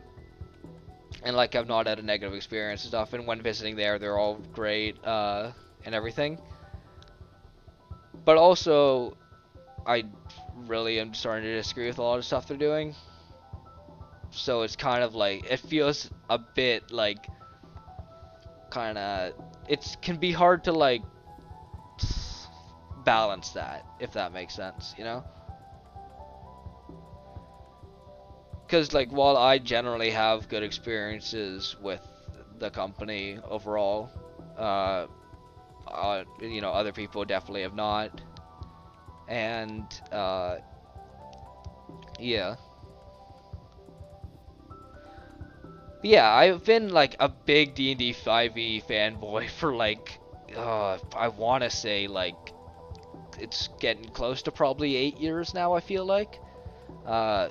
and like I've not had a negative experience and stuff. And when visiting there, they're all great uh, and everything. But also, I really am starting to disagree with a lot of stuff they're doing. So it's kind of like it feels a bit like kind of it can be hard to like balance that if that makes sense, you know. because like while I generally have good experiences with the company overall, uh, uh, you know, other people definitely have not, and uh, yeah. Yeah, I've been like a big D&D 5e fanboy *laughs* for like, uh, I want to say like, it's getting close to probably eight years now. I feel like, uh,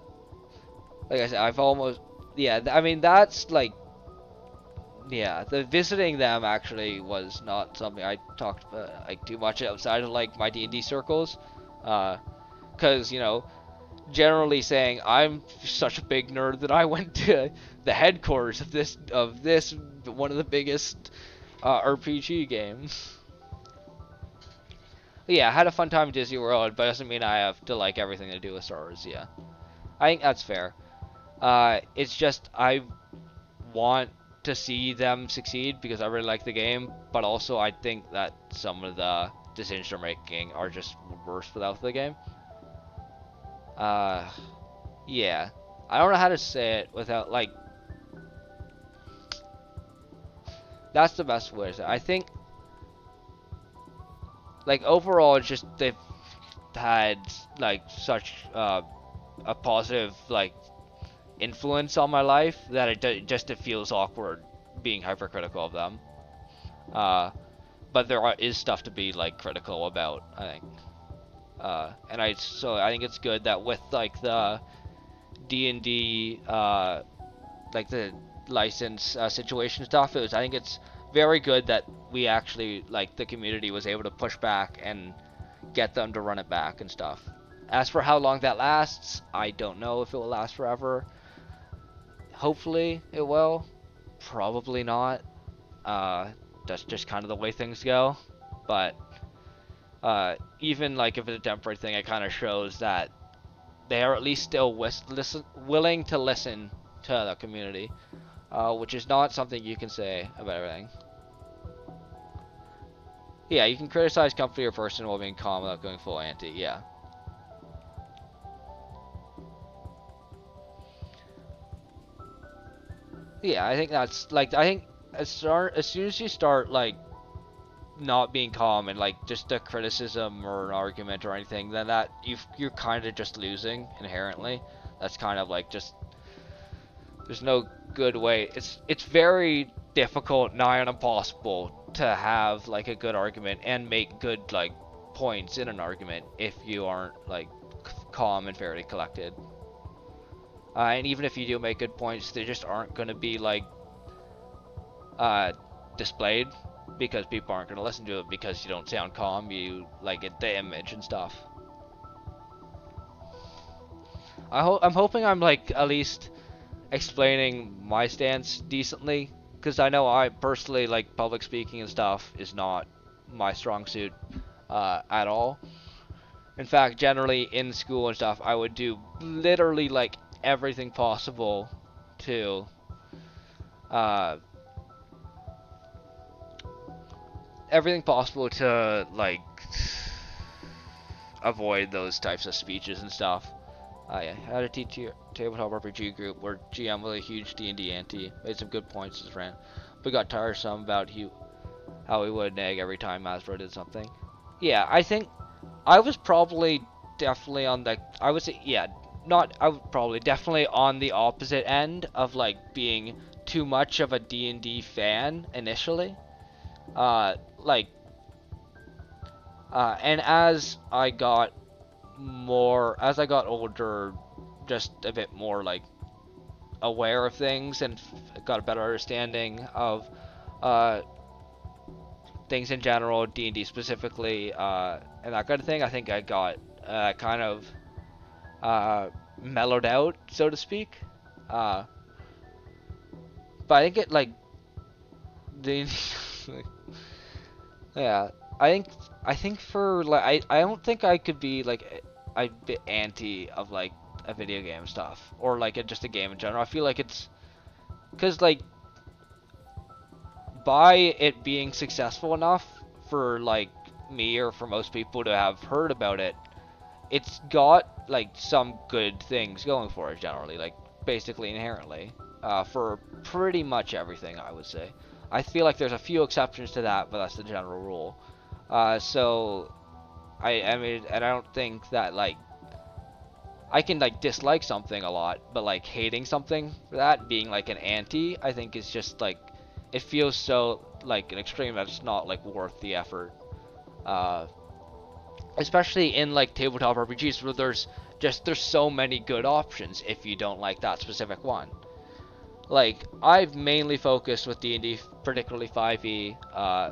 like I said, I've almost, yeah, I mean, that's like, yeah, the visiting them actually was not something I talked uh, like too much outside of like my D&D circles, uh, cause you know, generally saying I'm such a big nerd that I went to *laughs* the headquarters of this of this one of the biggest uh, RPG games. *laughs* yeah, I had a fun time at Disney World, but it doesn't mean I have to like everything to do with Star Wars. Yeah, I think that's fair. Uh, it's just I want to see them succeed because I really like the game, but also I think that some of the decisions they're making are just worse without the game. Uh, yeah. I don't know how to say it without, like... That's the best way to say it. I think... Like, overall, just they've had, like, such, uh, a positive, like, influence on my life that it just it feels awkward being hypercritical of them. Uh, but there are, is stuff to be like critical about, I think. Uh, and I so I think it's good that with like the D and D uh, like the license uh, situation stuff, it was, I think it's very good that we actually like the community was able to push back and get them to run it back and stuff. As for how long that lasts, I don't know if it will last forever. Hopefully it will. Probably not. Uh, that's just kind of the way things go. But uh, even like if it's a temporary thing, it kind of shows that they are at least still listen, willing to listen to the community, uh, which is not something you can say about everything. Yeah, you can criticize company or person while being calm without going full anti. Yeah. Yeah, I think that's like I think as start as soon as you start like not being calm and like just a criticism or an argument or anything, then that you you're kind of just losing inherently. That's kind of like just there's no good way. It's it's very difficult, nigh impossible, to have like a good argument and make good like points in an argument if you aren't like calm and fairly collected. Uh, and even if you do make good points, they just aren't going to be like uh, displayed because people aren't gonna listen to it because you don't sound calm. You like it, the image and stuff. I hope I'm hoping I'm like at least explaining my stance decently because I know I personally like public speaking and stuff is not my strong suit uh, at all. In fact, generally in school and stuff, I would do literally like everything possible to uh, everything possible to like avoid those types of speeches and stuff. I had a teacher tabletop RPG group where GM was a huge D&D anti, made some good points as friend, but got tiresome about he, how he would nag every time Hasbro did something. Yeah, I think I was probably definitely on the I would say, yeah not I was probably definitely on the opposite end of like being too much of a D&D fan initially. Uh, like, uh, and as I got more as I got older, just a bit more like aware of things and got a better understanding of uh, things in general, D and D specifically, uh, and that kind of thing. I think I got uh, kind of uh, mellowed out, so to speak. Uh, but I think it like the *laughs* yeah. I think I think for like I I don't think I could be like a bit anti of like a video game stuff or like just a game in general. I feel like it's because like by it being successful enough for like me or for most people to have heard about it, it's got like some good things going for it generally, like basically inherently, uh, for pretty much everything I would say. I feel like there's a few exceptions to that, but that's the general rule. Uh, so I I mean, and I don't think that like I can like dislike something a lot, but like hating something for that being like an anti, I think is just like it feels so like an extreme that it's not like worth the effort. Uh, especially in like tabletop RPGs where there's just there's so many good options if you don't like that specific one. Like I've mainly focused with D&D, particularly 5e, uh,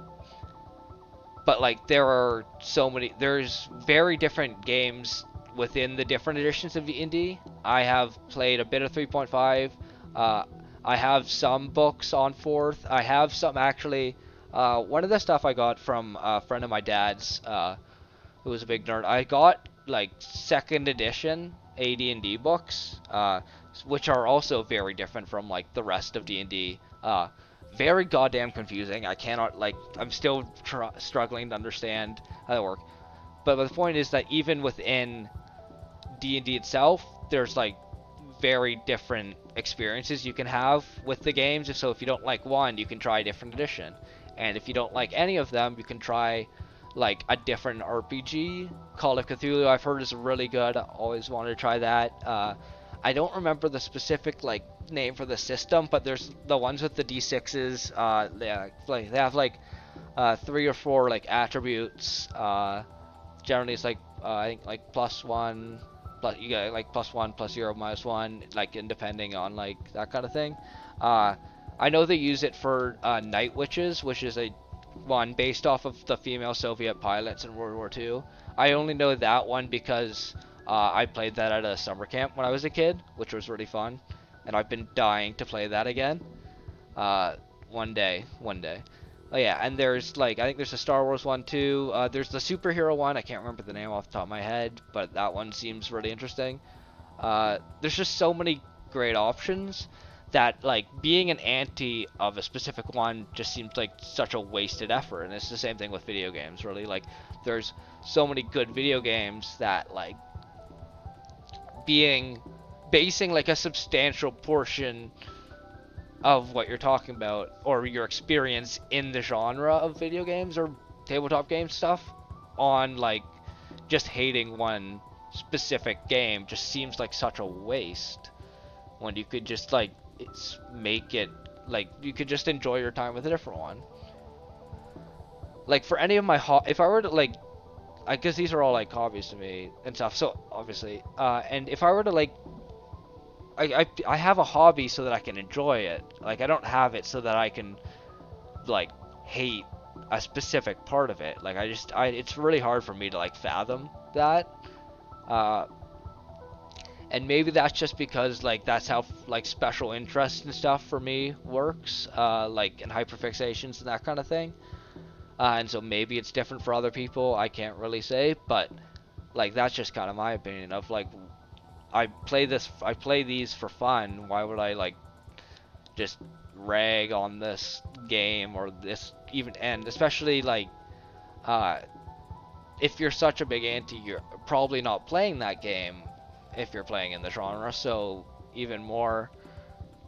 but like there are so many there's very different games within the different editions of D&D. I have played a bit of 3.5. Uh, I have some books on fourth. I have some actually. Uh, one of the stuff I got from a friend of my dad's, uh, who was a big nerd. I got like second edition AD&D books, uh, which are also very different from like the rest of D&D. Uh, very goddamn confusing. I cannot like I'm still struggling to understand how they work. But the point is that even within D&D itself, there's like very different experiences you can have with the games. So if you don't like one, you can try a different edition. And if you don't like any of them, you can try like a different RPG. Call of Cthulhu I've heard is really good. I always wanted to try that. Uh, I don't remember the specific like name for the system, but there's the ones with the d6s. Uh, they have like, they have like uh, three or four like attributes. Uh, generally, it's like uh, I think like plus one, plus you get like plus one, plus zero, minus one, like depending on like that kind of thing. Uh, I know they use it for uh, Night Witches, which is a one based off of the female Soviet pilots in World War II. I only know that one because uh, I played that at a summer camp when I was a kid, which was really fun, and I've been dying to play that again. Uh, one day, one day. Oh yeah, and there's like I think there's a Star Wars one too. Uh, there's the superhero one. I can't remember the name off the top of my head, but that one seems really interesting. Uh, there's just so many great options that like being an anti of a specific one just seems like such a wasted effort. And it's the same thing with video games, really. Like there's so many good video games that like being basing like a substantial portion of what you're talking about or your experience in the genre of video games or tabletop game stuff on like just hating one specific game just seems like such a waste when you could just like make it like you could just enjoy your time with a different one like for any of my ho- if I were to like I guess these are all like hobbies to me and stuff. So obviously, uh, and if I were to like, I, I I have a hobby so that I can enjoy it. Like I don't have it so that I can like hate a specific part of it. Like I just I it's really hard for me to like fathom that. Uh, and maybe that's just because like that's how like special interest and stuff for me works, uh, like in hyperfixations and that kind of thing. Uh, and so maybe it's different for other people. I can't really say, but like that's just kind of my opinion of like I play this I play these for fun. Why would I like just rag on this game or this even end, especially like uh, if you're such a big anti, you're probably not playing that game if you're playing in the genre. So even more,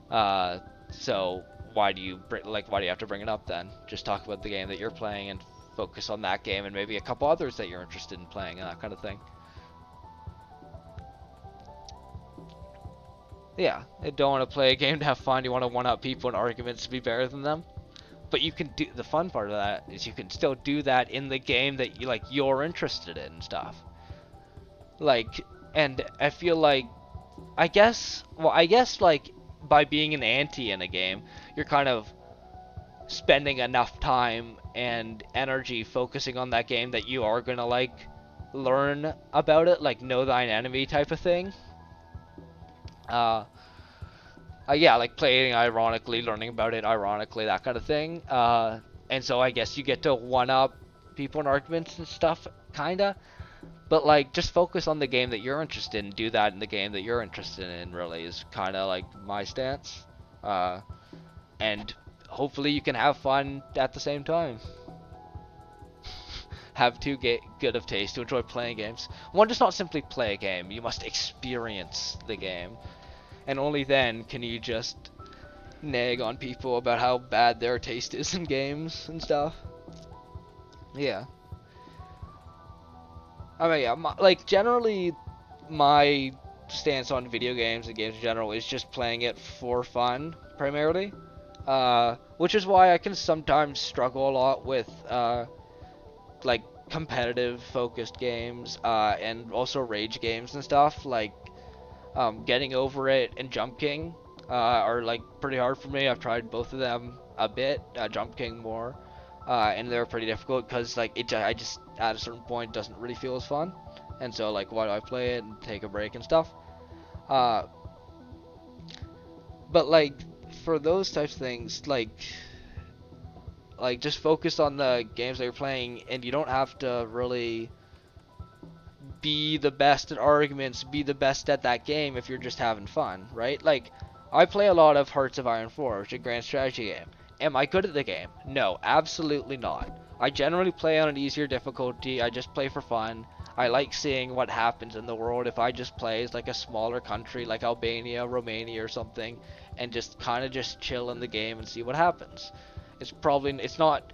uh, so why do you like why do you have to bring it up then? Just talk about the game that you're playing and focus on that game and maybe a couple others that you're interested in playing and that kind of thing. Yeah, you don't want to play a game to have fun. You want to one-up people in arguments to be better than them. But you can do the fun part of that is you can still do that in the game that you like you're interested in stuff. Like, and I feel like, I guess, well, I guess like by being an anti in a game, you're kind of spending enough time and energy focusing on that game that you are gonna like learn about it, like know thine enemy type of thing. Uh, uh, yeah, like playing ironically, learning about it ironically, that kind of thing. Uh, and so I guess you get to one up people in arguments and stuff, kinda. But like, just focus on the game that you're interested in. Do that in the game that you're interested in. Really is kind of like my stance. Uh, and hopefully you can have fun at the same time. *laughs* have too good of taste to enjoy playing games. One does not simply play a game. You must experience the game and only then can you just nag on people about how bad their taste is in games and stuff. Yeah. I mean, yeah, my, like generally, my stance on video games and games in general is just playing it for fun primarily. Uh, which is why I can sometimes struggle a lot with uh, like competitive focused games uh, and also rage games and stuff. Like um, getting over it and Jump King uh, are like pretty hard for me. I've tried both of them a bit, uh, Jump King more, uh, and they're pretty difficult because like it, I just at a certain point doesn't really feel as fun, and so like why do I play it and take a break and stuff? Uh, but like for those types of things, like like just focus on the games that you're playing, and you don't have to really be the best at arguments, be the best at that game if you're just having fun, right? Like, I play a lot of Hearts of Iron 4, which is a grand strategy game. Am I good at the game? No, absolutely not. I generally play on an easier difficulty, I just play for fun. I like seeing what happens in the world if I just play as like a smaller country like Albania, Romania or something, and just kind of just chill in the game and see what happens. It's probably, it's not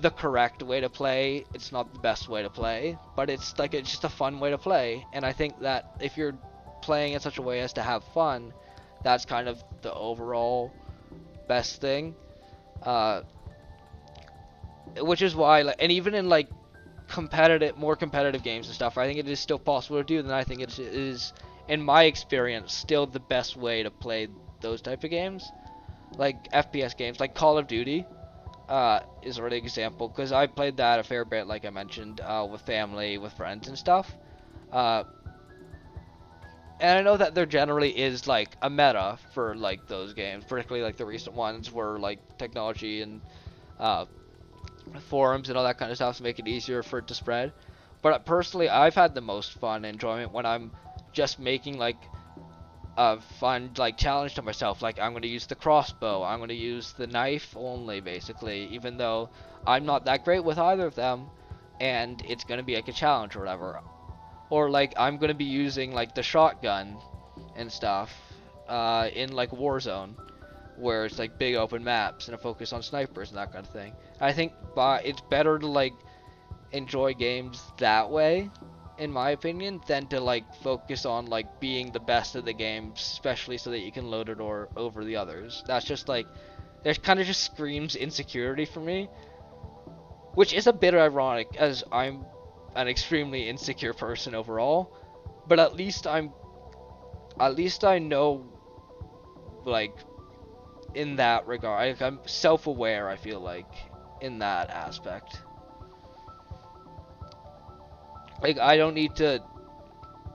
the correct way to play. It's not the best way to play, but it's like it's just a fun way to play. And I think that if you're playing in such a way as to have fun, that's kind of the overall best thing. Uh, which is why, like, and even in like competitive, more competitive games and stuff, I think it is still possible to do. And I think it is, in my experience, still the best way to play those type of games, like FPS games, like Call of Duty uh, is a really example because I played that a fair bit, like I mentioned, uh, with family, with friends and stuff. Uh, and I know that there generally is like a meta for like those games, particularly like the recent ones where like technology and uh, forums and all that kind of stuff to make it easier for it to spread. But personally, I've had the most fun enjoyment when I'm just making like a fun like challenge to myself like I'm to use the crossbow I'm to use the knife only basically even though I'm not that great with either of them and it's to be like a challenge or whatever. Or like I'm to be using like the shotgun and stuff uh, in like Warzone where it's like big open maps and a focus on snipers and that kind of thing. I think but it's better to like enjoy games that way in my opinion, than to like focus on like being the best of the game, especially so that you can load it or over the others. That's just like, it kind of just screams insecurity for me, which is a bit ironic as I'm an extremely insecure person overall, but at least I'm, at least I know, like, in that regard, like, I'm self-aware. I feel like, in that aspect. Like I don't need to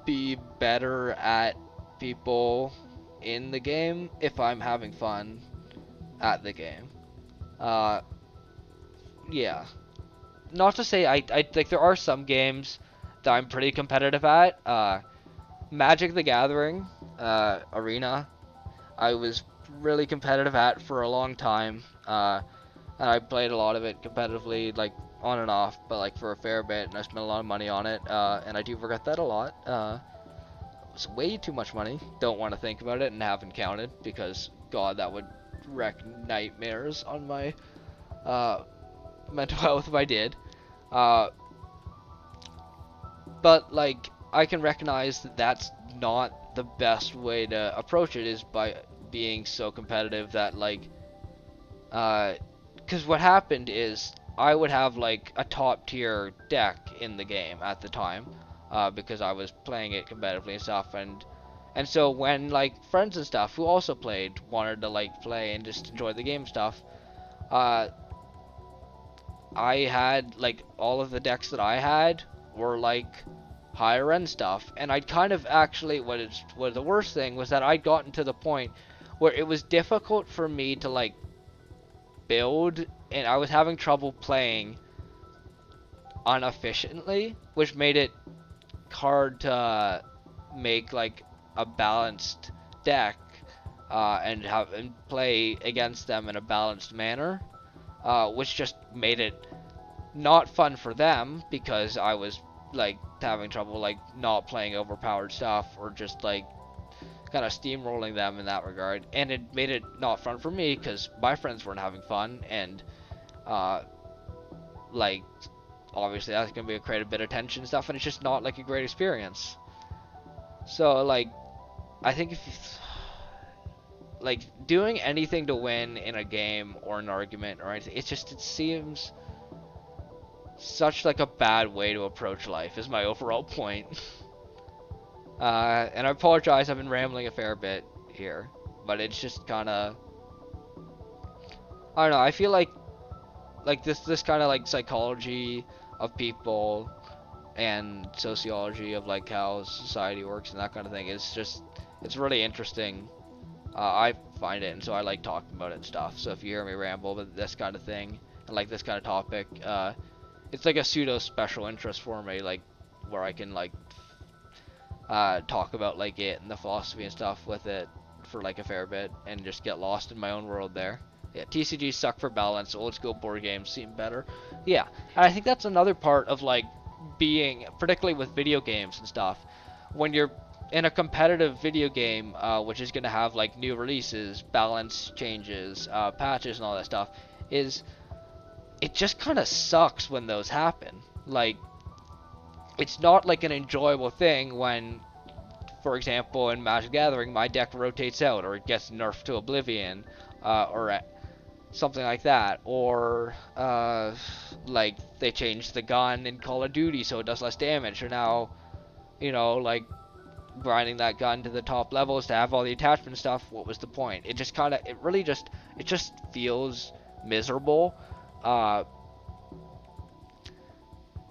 be better at people in the game if I'm having fun at the game. Uh, yeah. Not to say I, I like there are some games that I'm pretty competitive at. Uh, Magic the Gathering, uh, Arena, I was really competitive at for a long time. Uh, and I played a lot of it competitively, like on and off, but like for a fair bit, and I spent a lot of money on it. Uh, and I do regret that a lot. Uh, was way too much money. Don't want to think about it and haven't counted because God, that would wreck nightmares on my uh, mental *laughs* health if I did. Uh, but like I can recognize that that's not the best way to approach it is by being so competitive that like uh because what happened is I would have like a top tier deck in the game at the time uh, because I was playing it competitively and stuff and and so when like friends and stuff who also played wanted to like play and just enjoy the game stuff uh I had like all of the decks that I had were like higher end stuff and I'd kind of actually what is what the worst thing was that I'd gotten to the point where it was difficult for me to like build and I was having trouble playing inefficiently which made it hard to make like a balanced deck uh, and have and play against them in a balanced manner, uh, which just made it not fun for them because I was like having trouble like not playing overpowered stuff or just like kind of steamrolling them in that regard, and it made it not fun for me because my friends weren't having fun and uh, like obviously that's gonna be a create a bit of tension and stuff, and it's just not like a great experience. So like, I think if *sighs* like doing anything to win in a game or an argument or anything, it just it seems such like a bad way to approach life. Is my *laughs* overall point. uh, and I apologize, I've been rambling a fair bit here, but it's just kind of I don't know. I feel like like this this kind of like psychology of people and sociology of like how society works and that kind of thing. It's just it's really interesting. Uh, I find it, and so I like talking about it and stuff. So if you hear me ramble with this kind of thing and like this kind of topic, uh, it's like a pseudo special interest for me, like where I can like uh, talk about like it and the philosophy and stuff with it for like a fair bit and just get lost in my own world there. Yeah, TCGs suck for balance. Old school board games seem better. Yeah, and I think that's another part of like being, particularly with video games and stuff, when you're in a competitive video game, uh, which is going to have like new releases, balance changes, uh, patches, and all that stuff, is it just kind of sucks when those happen. Like, it's not like an enjoyable thing when, for example, in Magic Gathering, my deck rotates out or it gets nerfed to oblivion, uh, or something like that or uh, like they changed the gun in Call of Duty so it does less damage or now you know like grinding that gun to the top levels to have all the attachment stuff what was the point? It just kind of it really just it just feels miserable uh,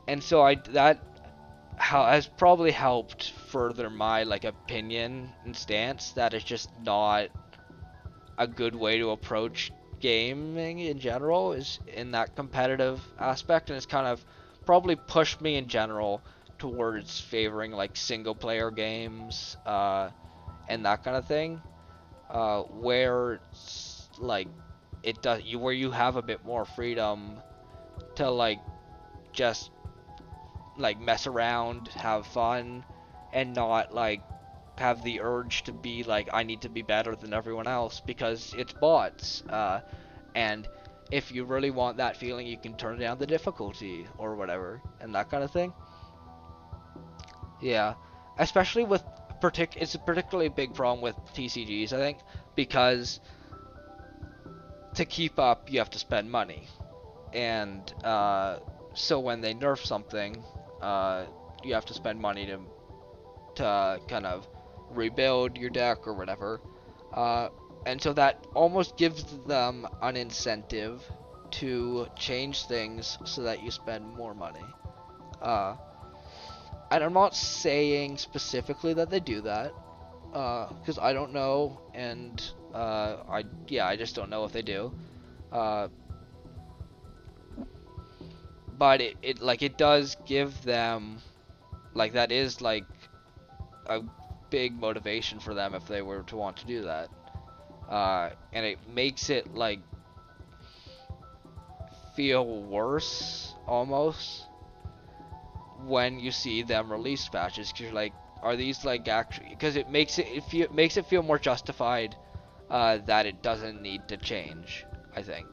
and so I that how has probably helped further my like opinion and stance that it's just not a good way to approach gaming in general is in that competitive aspect, and it's kind of probably pushed me in general towards favoring like single player games uh, and that kind of thing, uh, where like it does you where you have a bit more freedom to like just like mess around, have fun, and not like have the urge to be like I need to be better than everyone else because it's bots. Uh, and if you really want that feeling, you can turn down the difficulty or whatever and that kind of thing. Yeah, especially with partic it's a particularly big problem with TCGs, I think, because to keep up you have to spend money, and uh, so when they nerf something, uh, you have to spend money to to kind of rebuild your deck or whatever. Uh, and so that almost gives them an incentive to change things so that you spend more money. Uh, and I'm not saying specifically that they do that, because uh, I don't know, and uh, I yeah I just don't know if they do. Uh, but it, it like it does give them like that is like a big motivation for them if they were to want to do that. Uh, and it makes it like feel worse almost when you see them release patches because you're like are these like actually because it makes it, it, feel, makes it feel more justified uh, that it doesn't need to change I think.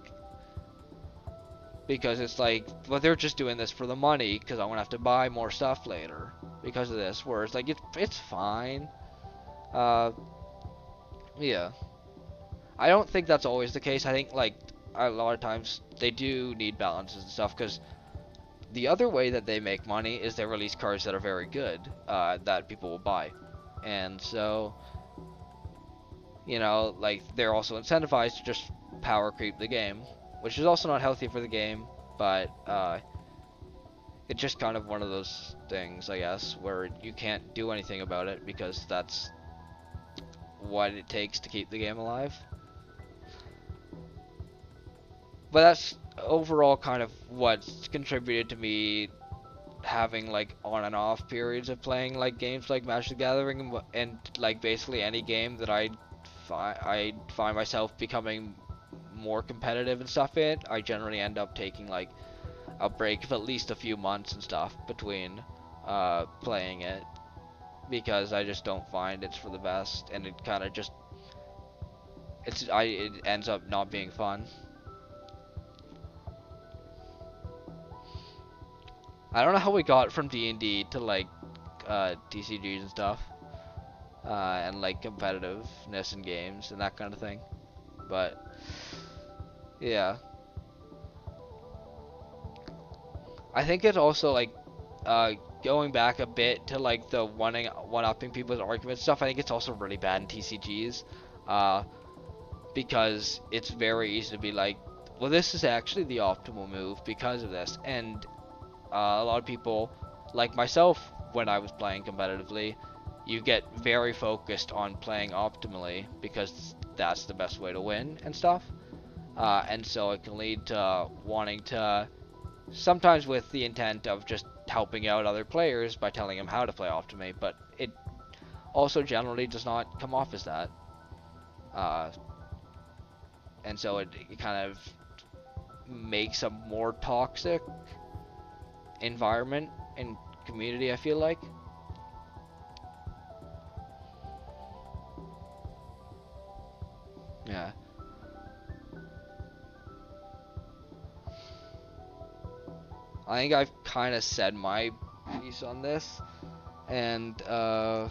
Because it's like well they're just doing this for the money because I'm gonna have to buy more stuff later because of this where it's like it, it's fine. Uh yeah. I don't think that's always the case. I think like a lot of times they do need balances and stuff because the other way that they make money is they release cards that are very good uh, that people will buy. And so you know like they're also incentivized to just power creep the game which is also not healthy for the game, but uh, it's just kind of one of those things, I guess, where you can't do anything about it because that's what it takes to keep the game alive. But that's overall kind of what's contributed to me having like on and off periods of playing like games like Magic the Gathering and, like basically any game that I fi I find myself becoming more competitive and stuff in, I generally end up taking like a break of at least a few months and stuff between uh, playing it because I just don't find it's for the best and it kind of just it's I it ends up not being fun. I don't know how we got from D&D to like uh, TCGs and stuff uh, and like competitiveness in games and that kind of thing but yeah. I think it's also like uh, going back a bit to like the one one upping people's argument stuff. I think it's also really bad in TCGs, uh, because it's very easy to be like, well, this is actually the optimal move because of this, and uh, a lot of people, like myself, when I was playing competitively, you get very focused on playing optimally because that's the best way to win and stuff. Uh, and so it can lead to wanting to, sometimes with the intent of just helping out other players by telling them how to play Optimate, but it also generally does not come off as that. Uh, and so it, it kind of makes a more toxic environment and community, I feel like. Yeah. I think I've kind of said my piece on this, and uh,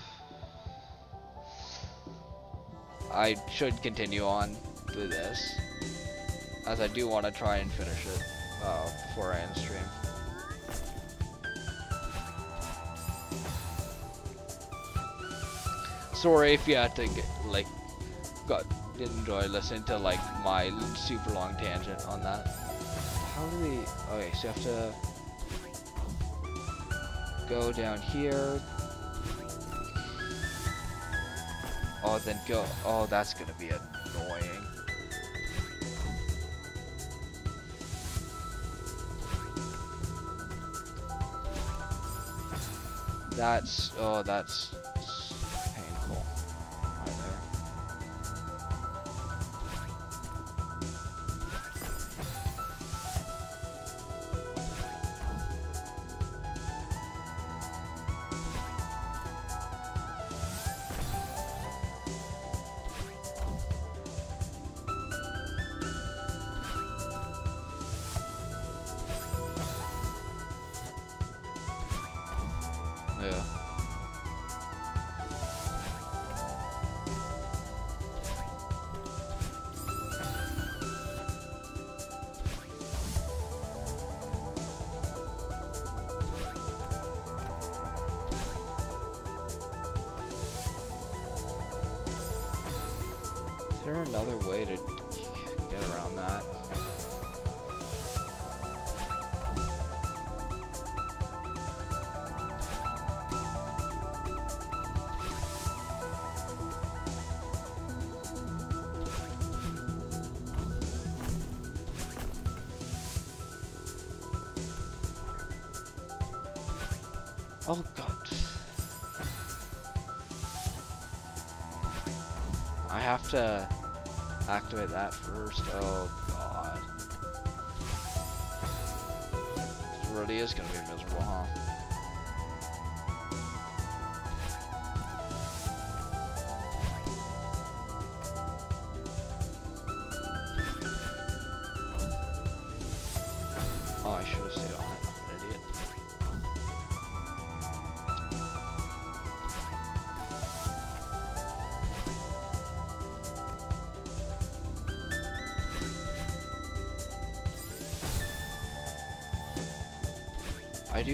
I should continue on with this, as I do want to try and finish it uh, before I end stream. Sorry if you had to get, like, got enjoy listening to like my super long tangent on that. How do we? Okay, so you have to go down here. Oh, then go. Oh, that's gonna be annoying. That's, oh, that's activate that first. Oh god. This really is gonna be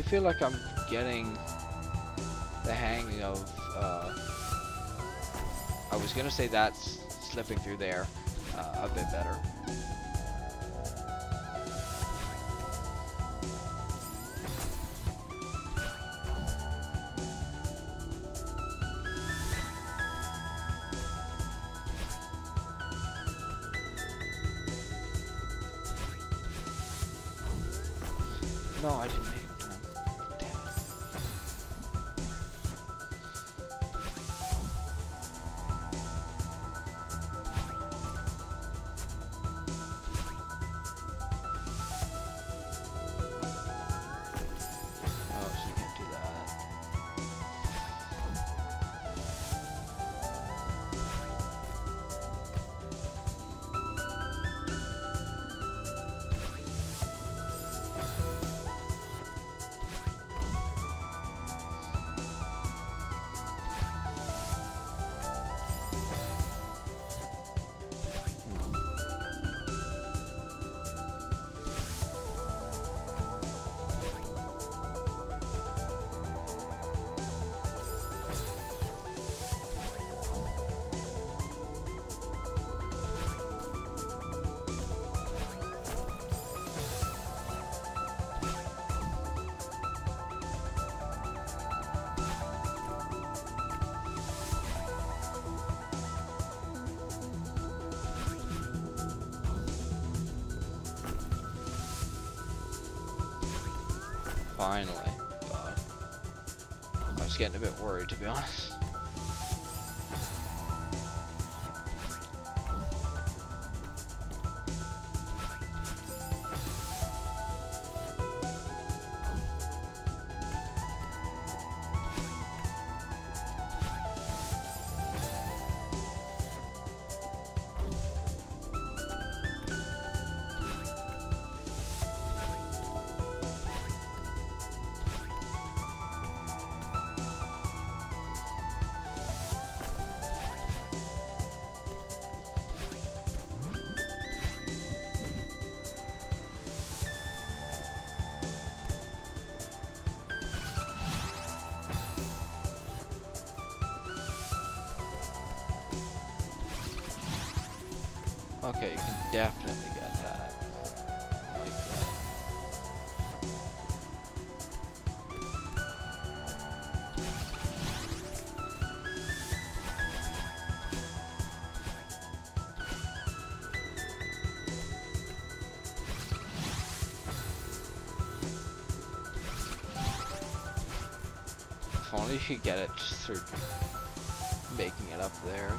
feel like I'm getting the hang of, uh, I was gonna say that's slipping through there uh, a bit better. Was getting a bit worried, to be honest. You get it just through making it up there.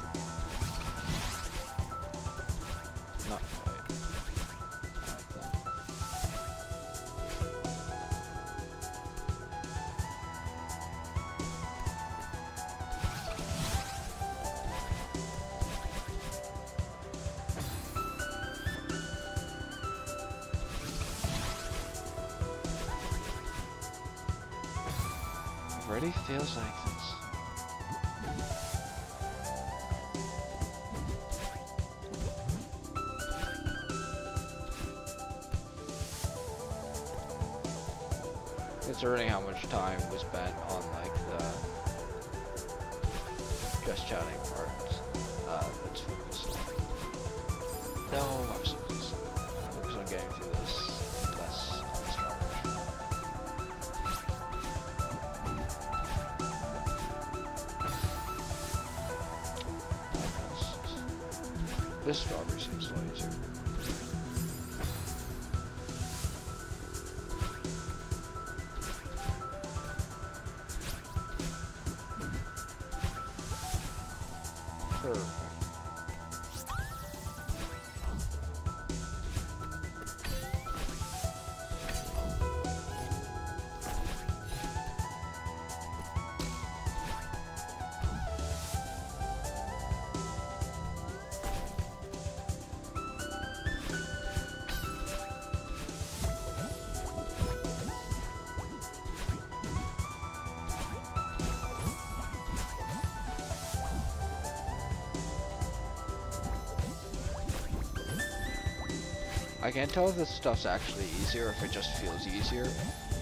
I can't tell if this stuff's actually easier, if it just feels easier,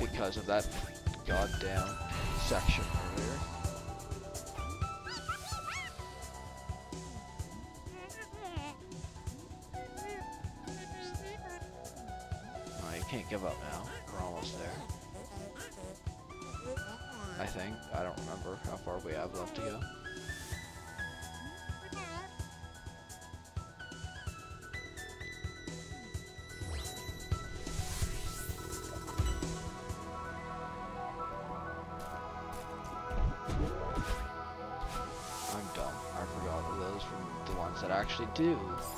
because of that goddamn section actually do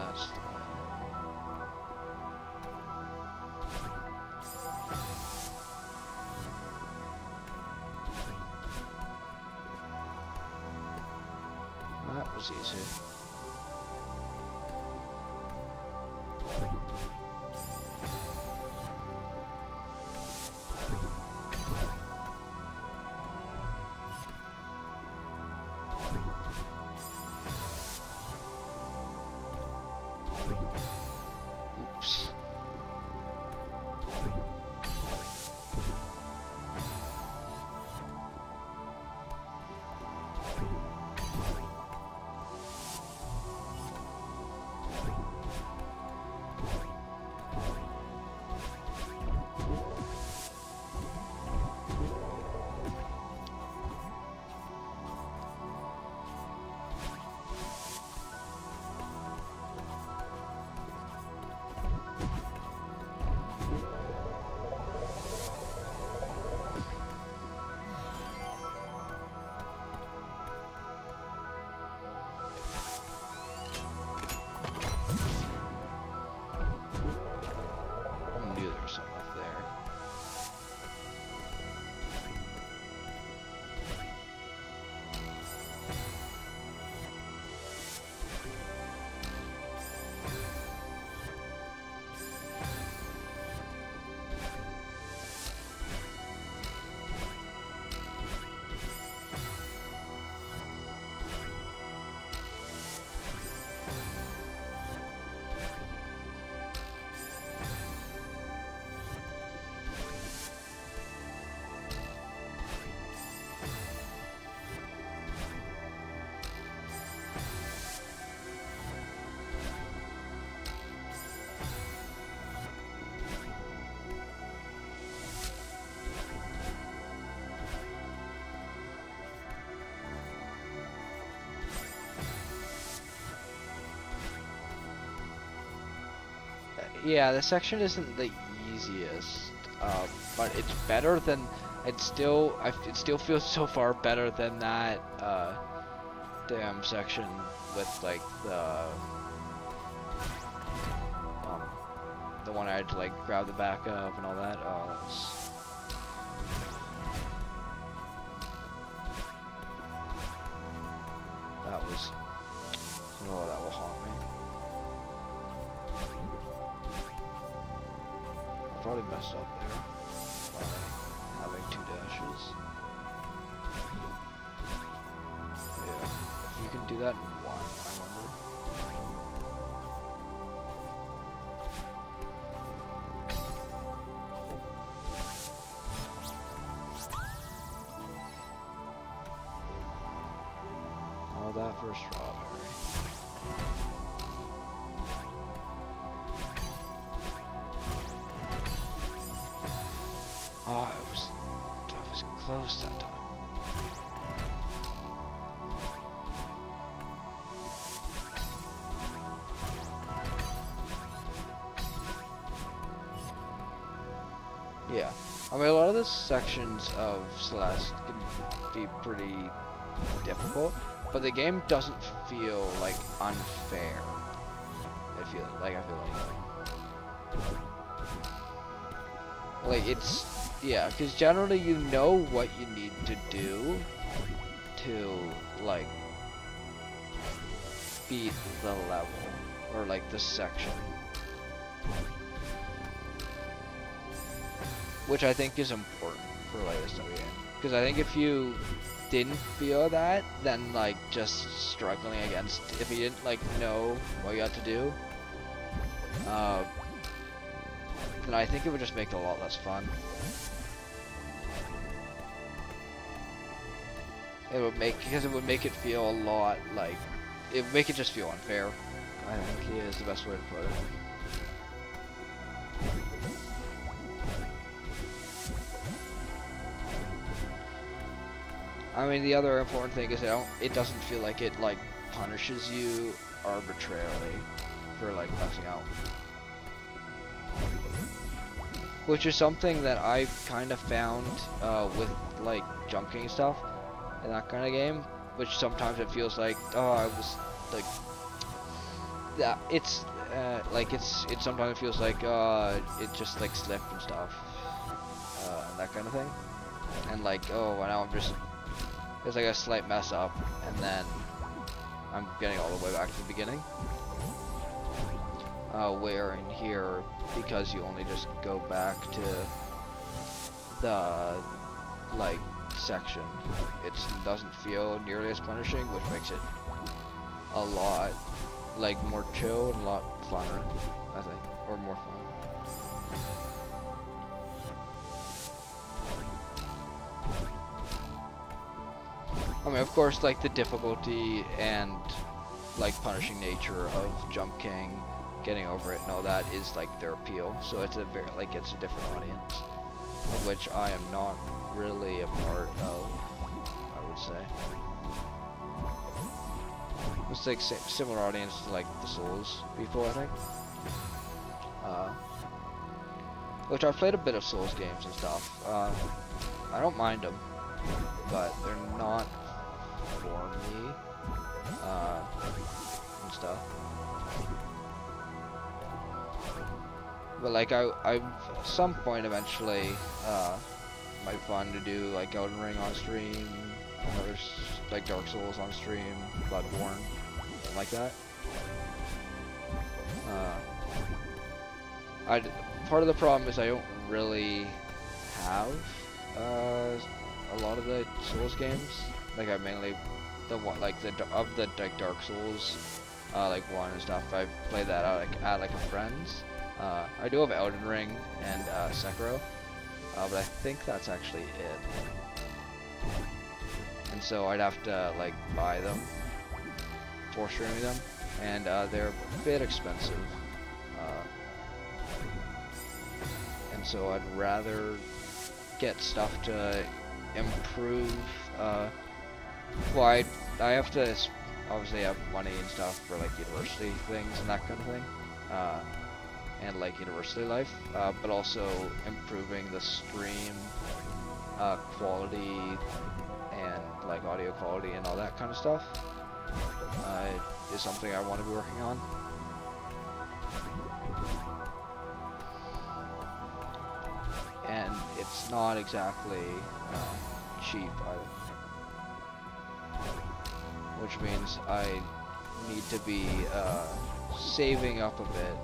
So That was easy. Yeah, the section isn't the easiest, uh, but it's better than. It still, I, it still feels so far better than that uh, damn section with like the um the one I had to like grab the back of and all that. Oh, that was Probably messed up there by having two dashes. Yeah, you can do that I mean a lot of the sections of Celeste can be pretty difficult, but the game doesn't feel like unfair. I feel like I feel like like it's yeah, because generally you know what you need to do to like beat the level or like the section. Which I think is important for story game. Because I think if you didn't feel that, then like just struggling against if you didn't like know what you had to do, uh, then I think it would just make it a lot less fun. It would make because it would make it feel a lot like it would make it just feel unfair. I think is the best way to put it. I mean, the other important thing is it doesn't feel like it like punishes you arbitrarily for like messing out. Which is something that I've kind of found uh, with like Jump King stuff in that kind of game. Which sometimes it feels like, oh, I was like, that. It's uh, like it's it sometimes feels like uh, it just like slipped and stuff, uh, and that kind of thing. And like, oh, now I'm just there's like a slight mess up, and then I'm getting all the way back to the beginning. Uh, where in here, because you only just go back to the like section, it doesn't feel nearly as punishing, which makes it a lot like more chill and a lot funner, I think, or more fun. I mean, of course, like the difficulty and like punishing nature of Jump King, getting over it and all that is like their appeal. So it's a very like it's a different audience, which I am not really a part of. I would say it's like si similar audience to like the Souls people, I think. Uh, which I've played a bit of Souls games and stuff. Uh, I don't mind them, but they're not for me uh, and stuff. But like I, I, at some point eventually, uh, might fun to do like Elden Ring on stream, or like Dark Souls on stream, Bloodborne, like that. Uh, I part of the problem is I don't really have uh, a lot of the Souls games. Like I mainly the one like the of the like Dark Souls, uh, like one and stuff. I play that out like at like a friend's. Uh, I do have Elden Ring and uh, Sekiro, uh, but I think that's actually it. And so I'd have to like buy them for streaming them, and uh, they're a bit expensive. Uh, and so I'd rather get stuff to improve. Uh, well, I, I have to obviously have money and stuff for like university things and that kind of thing, uh, and like university life, uh, but also improving the stream uh, quality and like audio quality and all that kind of stuff. uh, is something I want to be working on. And it's not exactly uh, cheap either. Which means I need to be uh, saving up a bit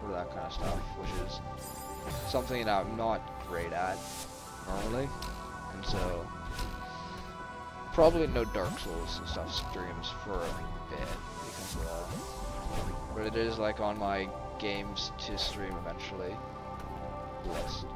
for that kind of stuff, which is something that I'm not great at normally. And so probably no Dark Souls and stuff streams for a bit because of that. But it is like on my games to stream eventually list.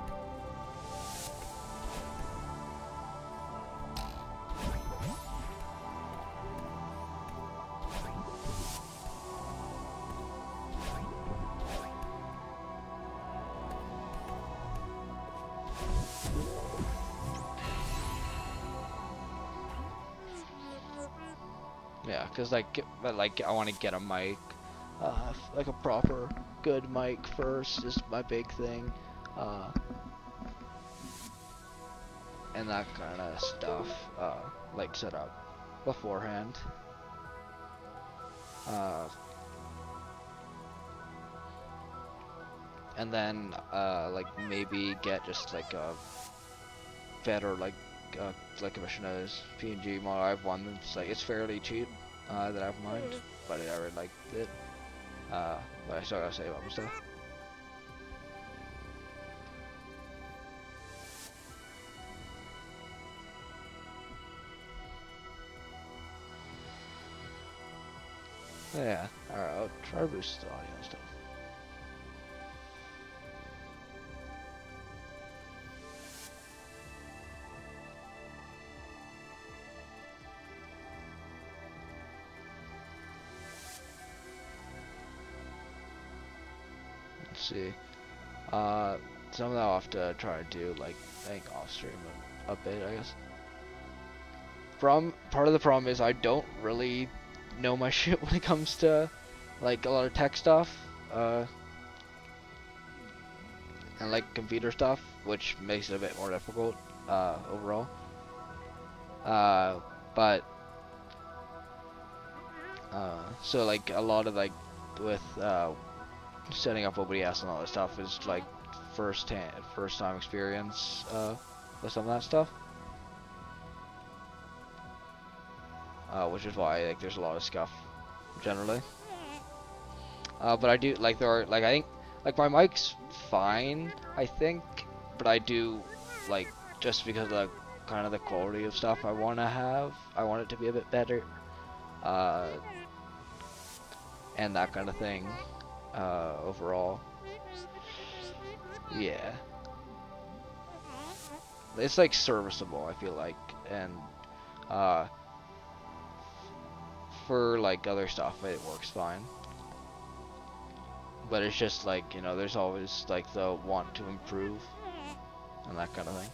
Yeah, cause like, like I want to get a mic, uh, like a proper good mic first is my big thing, uh, and that kind of stuff, uh, like set up beforehand. Uh, and then uh, like maybe get just like a better like uh, like Commissioner's PNG model. I have one that's like it's fairly cheap uh, that I have in mind, but I really liked it. Uh, but I still gotta save up and stuff. Yeah, alright, I'll try to boost the audio and stuff. See. Uh, some of that I'll have to try to do, like, think off stream a, a bit, I guess. From part of the problem is I don't really know my *laughs* shit when it comes to, like, a lot of tech stuff, uh, and like computer stuff, which makes it a bit more difficult, uh, overall. Uh, but, uh, so like a lot of like with, uh, setting up OBS and all that stuff is like first hand, first time experience uh, with some of that stuff. Uh, which is why like there's a lot of scuff generally. Uh, but I do like there are like I think like my mic's fine I think, but I do like just because of the kind of the quality of stuff I want to have, I want it to be a bit better. Uh, and that kind of thing uh, overall. Yeah. It's like serviceable, I feel like, and uh, for like other stuff, it works fine. But it's just like, you know, there's always like the want to improve and that kind of thing.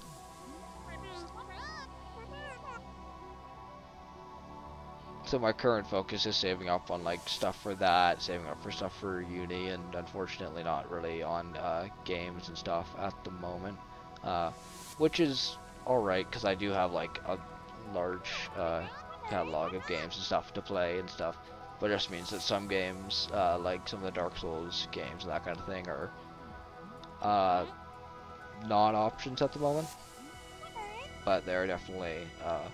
So my current focus is saving up on like stuff for that, saving up for stuff for uni, and unfortunately not really on uh, games and stuff at the moment, uh, which is alright because I do have like a large uh, catalog of games and stuff to play and stuff, but it just means that some games, uh, like some of the Dark Souls games and that kind of thing, are uh, not options at the moment, but they're definitely uh,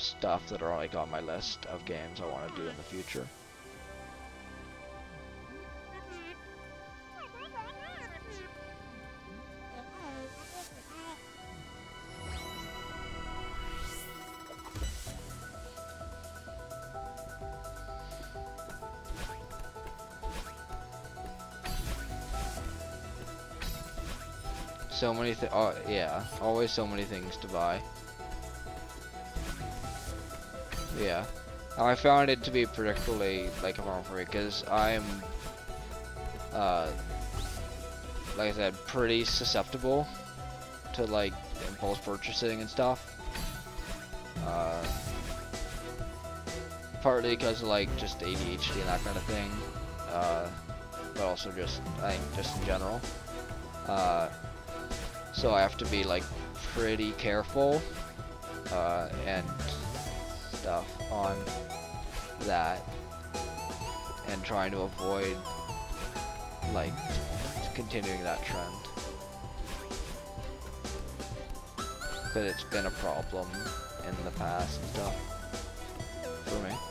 stuff that are like on my list of games I want to do in the future. So many th- oh yeah, always so many things to buy. Yeah. I found it to be particularly like a for me because I'm, uh, like I said, pretty susceptible to like impulse purchasing and stuff. Uh, partly because of like just ADHD and that kind of thing, uh, but also just I think just in general. Uh, so I have to be like pretty careful uh, and stuff on that and trying to avoid like continuing that trend. Because it's been a problem in the past and stuff for me.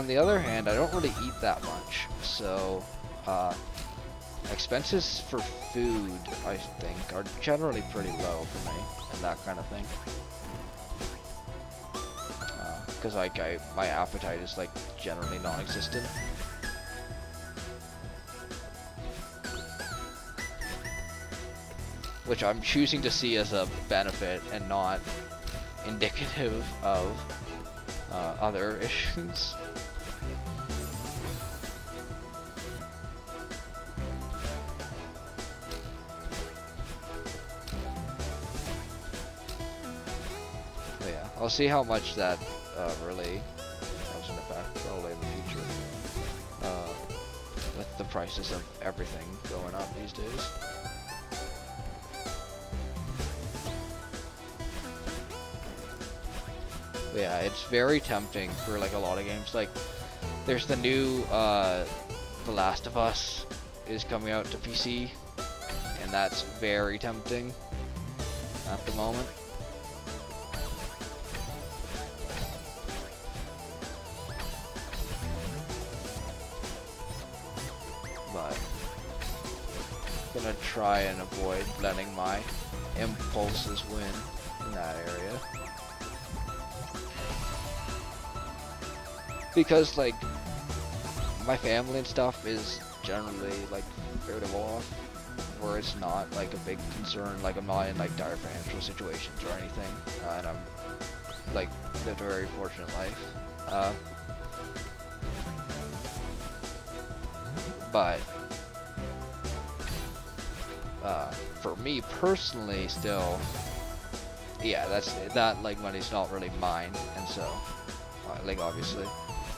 On the other hand, I don't really eat that much, so uh, expenses for food, I think, are generally pretty low for me, and that kind of thing. Because uh, like I, my appetite is like generally non-existent. Which I'm choosing to see as a benefit and not indicative of uh, other issues. I'll see how much that uh, really an effect probably in the future. Uh, with the prices of everything going up these days. But yeah, it's very tempting for like a lot of games. Like, there's the new uh, The Last of Us is coming out to PC, and that's very tempting at the moment. Try and avoid letting my impulses win in that area. Because, like, my family and stuff is generally, like, fairly well off, where it's not, like, a big concern, like, I'm not in, like, dire financial situations or anything, uh, and I'm, like, lived a very fortunate life. Uh, but uh, for me personally, still, yeah, that's that like money's not really mine, and so, uh, like obviously,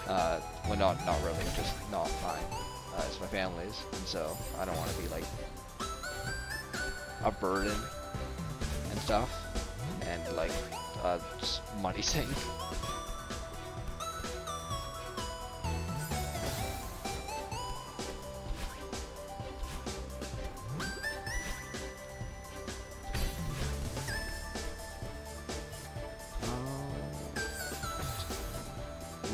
uh, well not not really, just not mine. Uh, it's my family's, and so I don't want to be like a burden and stuff, and like uh, money *laughs* thing.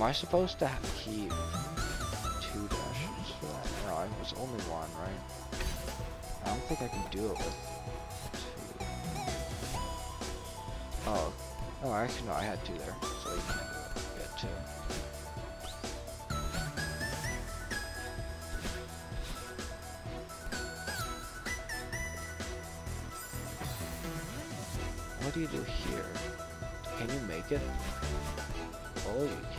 I supposed to keep two dashes for that? No, it was only one, right? I don't think I can do it with two. Oh. Oh, actually, no, I had two there. So you can't do it. get two. What do you do here? Can you make it? Oh, you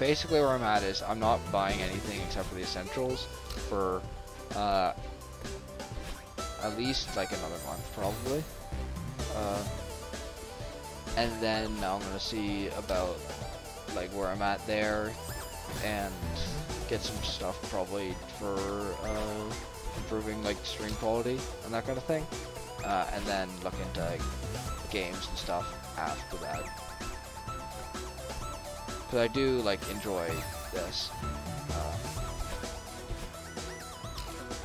basically where I'm at is I'm not buying anything except for the essentials for uh, at least like another month probably. Uh, and then I'm gonna see about like where I'm at there and get some stuff probably for uh, improving like stream quality and that kind of thing. Uh, and then look into like, games and stuff after that. Because I do, like, enjoy this. Uh,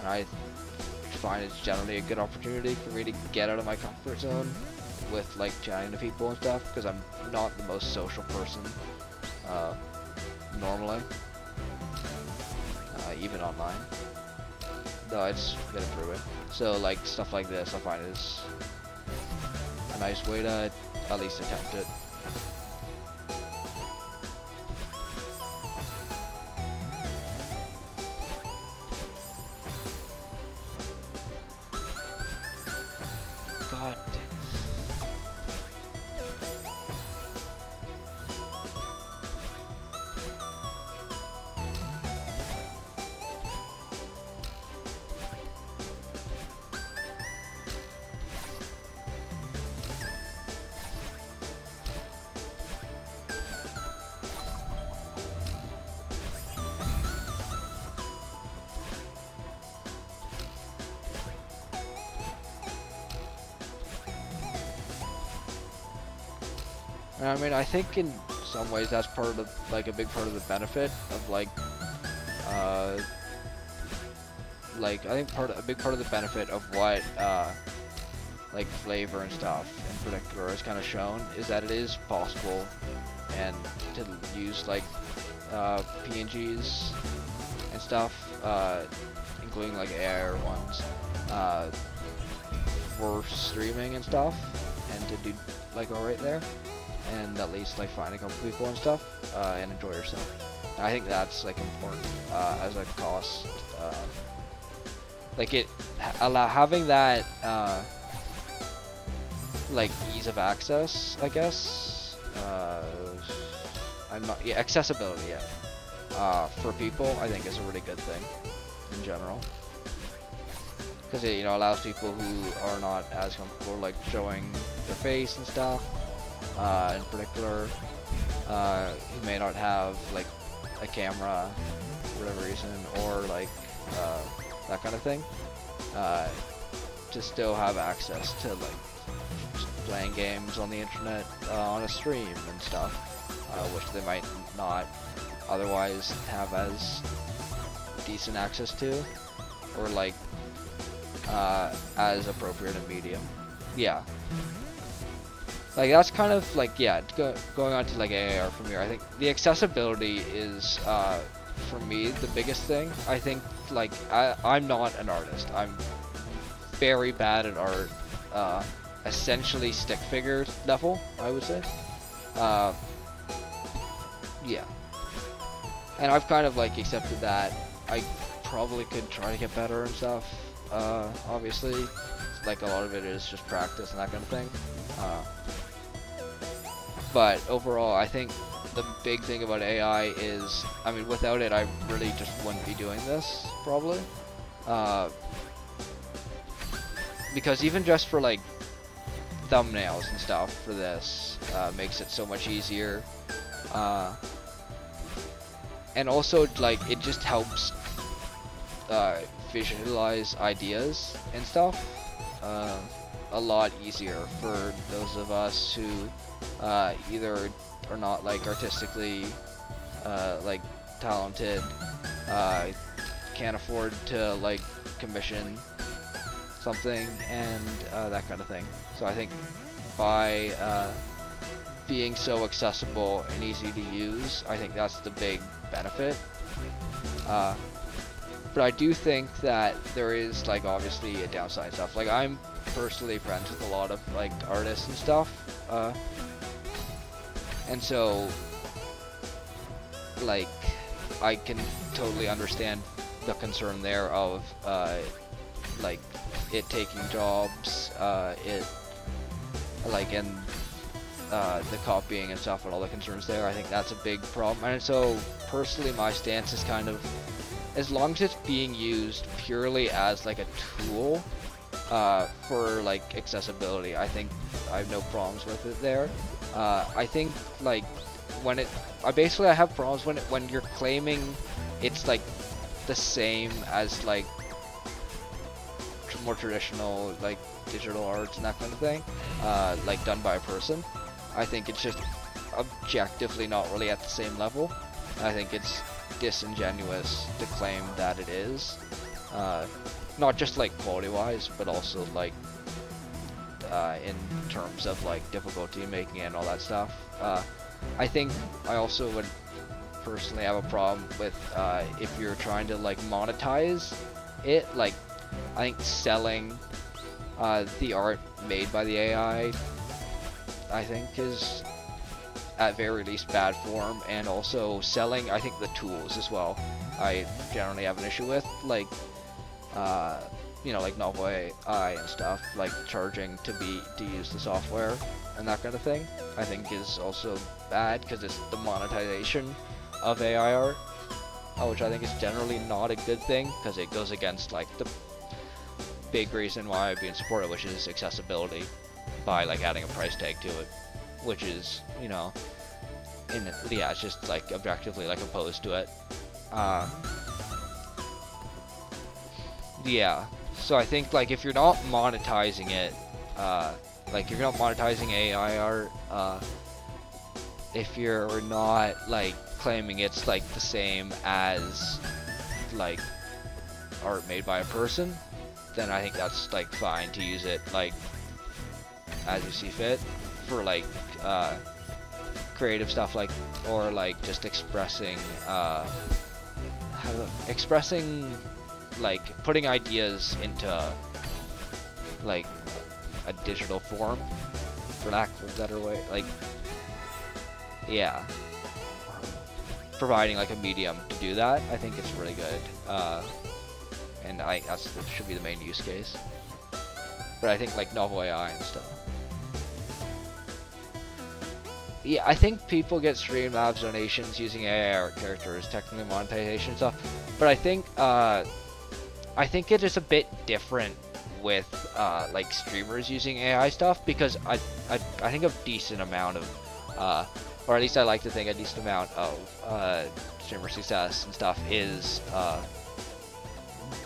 and I find it's generally a good opportunity for me to get out of my comfort zone with, like, chatting to people and stuff, because I'm not the most social person, uh, normally. Uh, even online. Though it's been improving. So, like, stuff like this I find is a nice way to at least attempt it. Think in some ways that's part of like a big part of the benefit of like, uh, like I think part of, a big part of the benefit of what uh, like FlaVR and stuff in particular is kind of shown is that it is possible and to use like uh, PNGs and stuff, uh, including like AR ones, uh, for streaming and stuff, and to do like alright there and at least like find a couple people and stuff uh, and enjoy yourself. I think that's like important uh, as a cost. Uh, like it allow having that uh, like ease of access, I guess. Uh, I'm not yeah accessibility yeah uh, for people. I think is a really good thing in general because it you know allows people who are not as comfortable like showing their face and stuff uh, in particular uh, who may not have like a camera for whatever reason or like uh, that kind of thing uh, to still have access to like playing games on the internet uh, on a stream and stuff uh, which they might not otherwise have as decent access to or like as appropriate a medium. Yeah like that's kind of like yeah go, going on to like AAR from here. I think the accessibility is uh, for me the biggest thing. I think like I, I'm not an artist. I'm very bad at art uh, essentially stick figure level I would say. Uh, yeah. And I've kind of like accepted that I probably could try to get better and stuff uh, obviously. Like a lot of it is just practice and that kind of thing. Uh, but overall, I think the big thing about AI is, I mean, without it, I really just wouldn't be doing this, probably. Uh, because even just for, like, thumbnails and stuff for this, uh, makes it so much easier. Uh, and also, like, it just helps uh, visualize ideas and stuff uh, a lot easier for those of us who uh, either are not like artistically uh, like talented, uh, can't afford to like commission something and uh, that kind of thing. So I think by uh, being so accessible and easy to use, I think that's the big benefit. Uh, but I do think that there is like obviously a downside stuff. Like I'm personally friends with a lot of like artists and stuff. And so, like, I can totally understand the concern there of, uh, like, it taking jobs, uh, it, like, and, uh, the copying and stuff and all the concerns there. I think that's a big problem. And so, personally, my stance is kind of, as long as it's being used purely as, like, a tool, uh, for, like, accessibility, I think I have no problems with it there. Uh, I think like when it, I basically I have problems when it, when you're claiming it's like the same as like more traditional like digital arts and that kind of thing, uh, like done by a person. I think it's just objectively not really at the same level. I think it's disingenuous to claim that it is. Uh, not just like quality wise, but also like uh, in terms of like difficulty making and all that stuff. Uh, I think I also would personally have a problem with uh, if you're trying to like monetize it, like I think selling uh, the art made by the AI I think is at very least bad form, and also selling. I think the tools as well. I generally have an issue with like, uh, you know, like NovelAI and stuff, like charging to be to use the software and that kind of thing. I think is also bad because it's the monetization of AI art, uh, which I think is generally not a good thing because it goes against like the big reason why I've been supported, which is accessibility by like adding a price tag to it, which is you know, in yeah, it's just like objectively like opposed to it. Uh, yeah, so I think like if you're not monetizing it, uh, like if you're not monetizing AI art, uh, if you're not like claiming it's like the same as like art made by a person, then I think that's like fine to use it like as you see fit for like uh, creative stuff like or like just expressing uh, expressing like putting ideas into like a digital form for lack of a better way like yeah. Providing like a medium to do that I think it's really good uh, and I that should be the main use case. But I think like NovelAI and stuff. Yeah, I think people get Streamlabs donations using AI art characters, technically monetization stuff, but I think uh, I think it is a bit different with uh, like streamers using AI stuff because I, I I think a decent amount of, uh, or at least I like to think a decent amount of uh, streamer success and stuff is uh,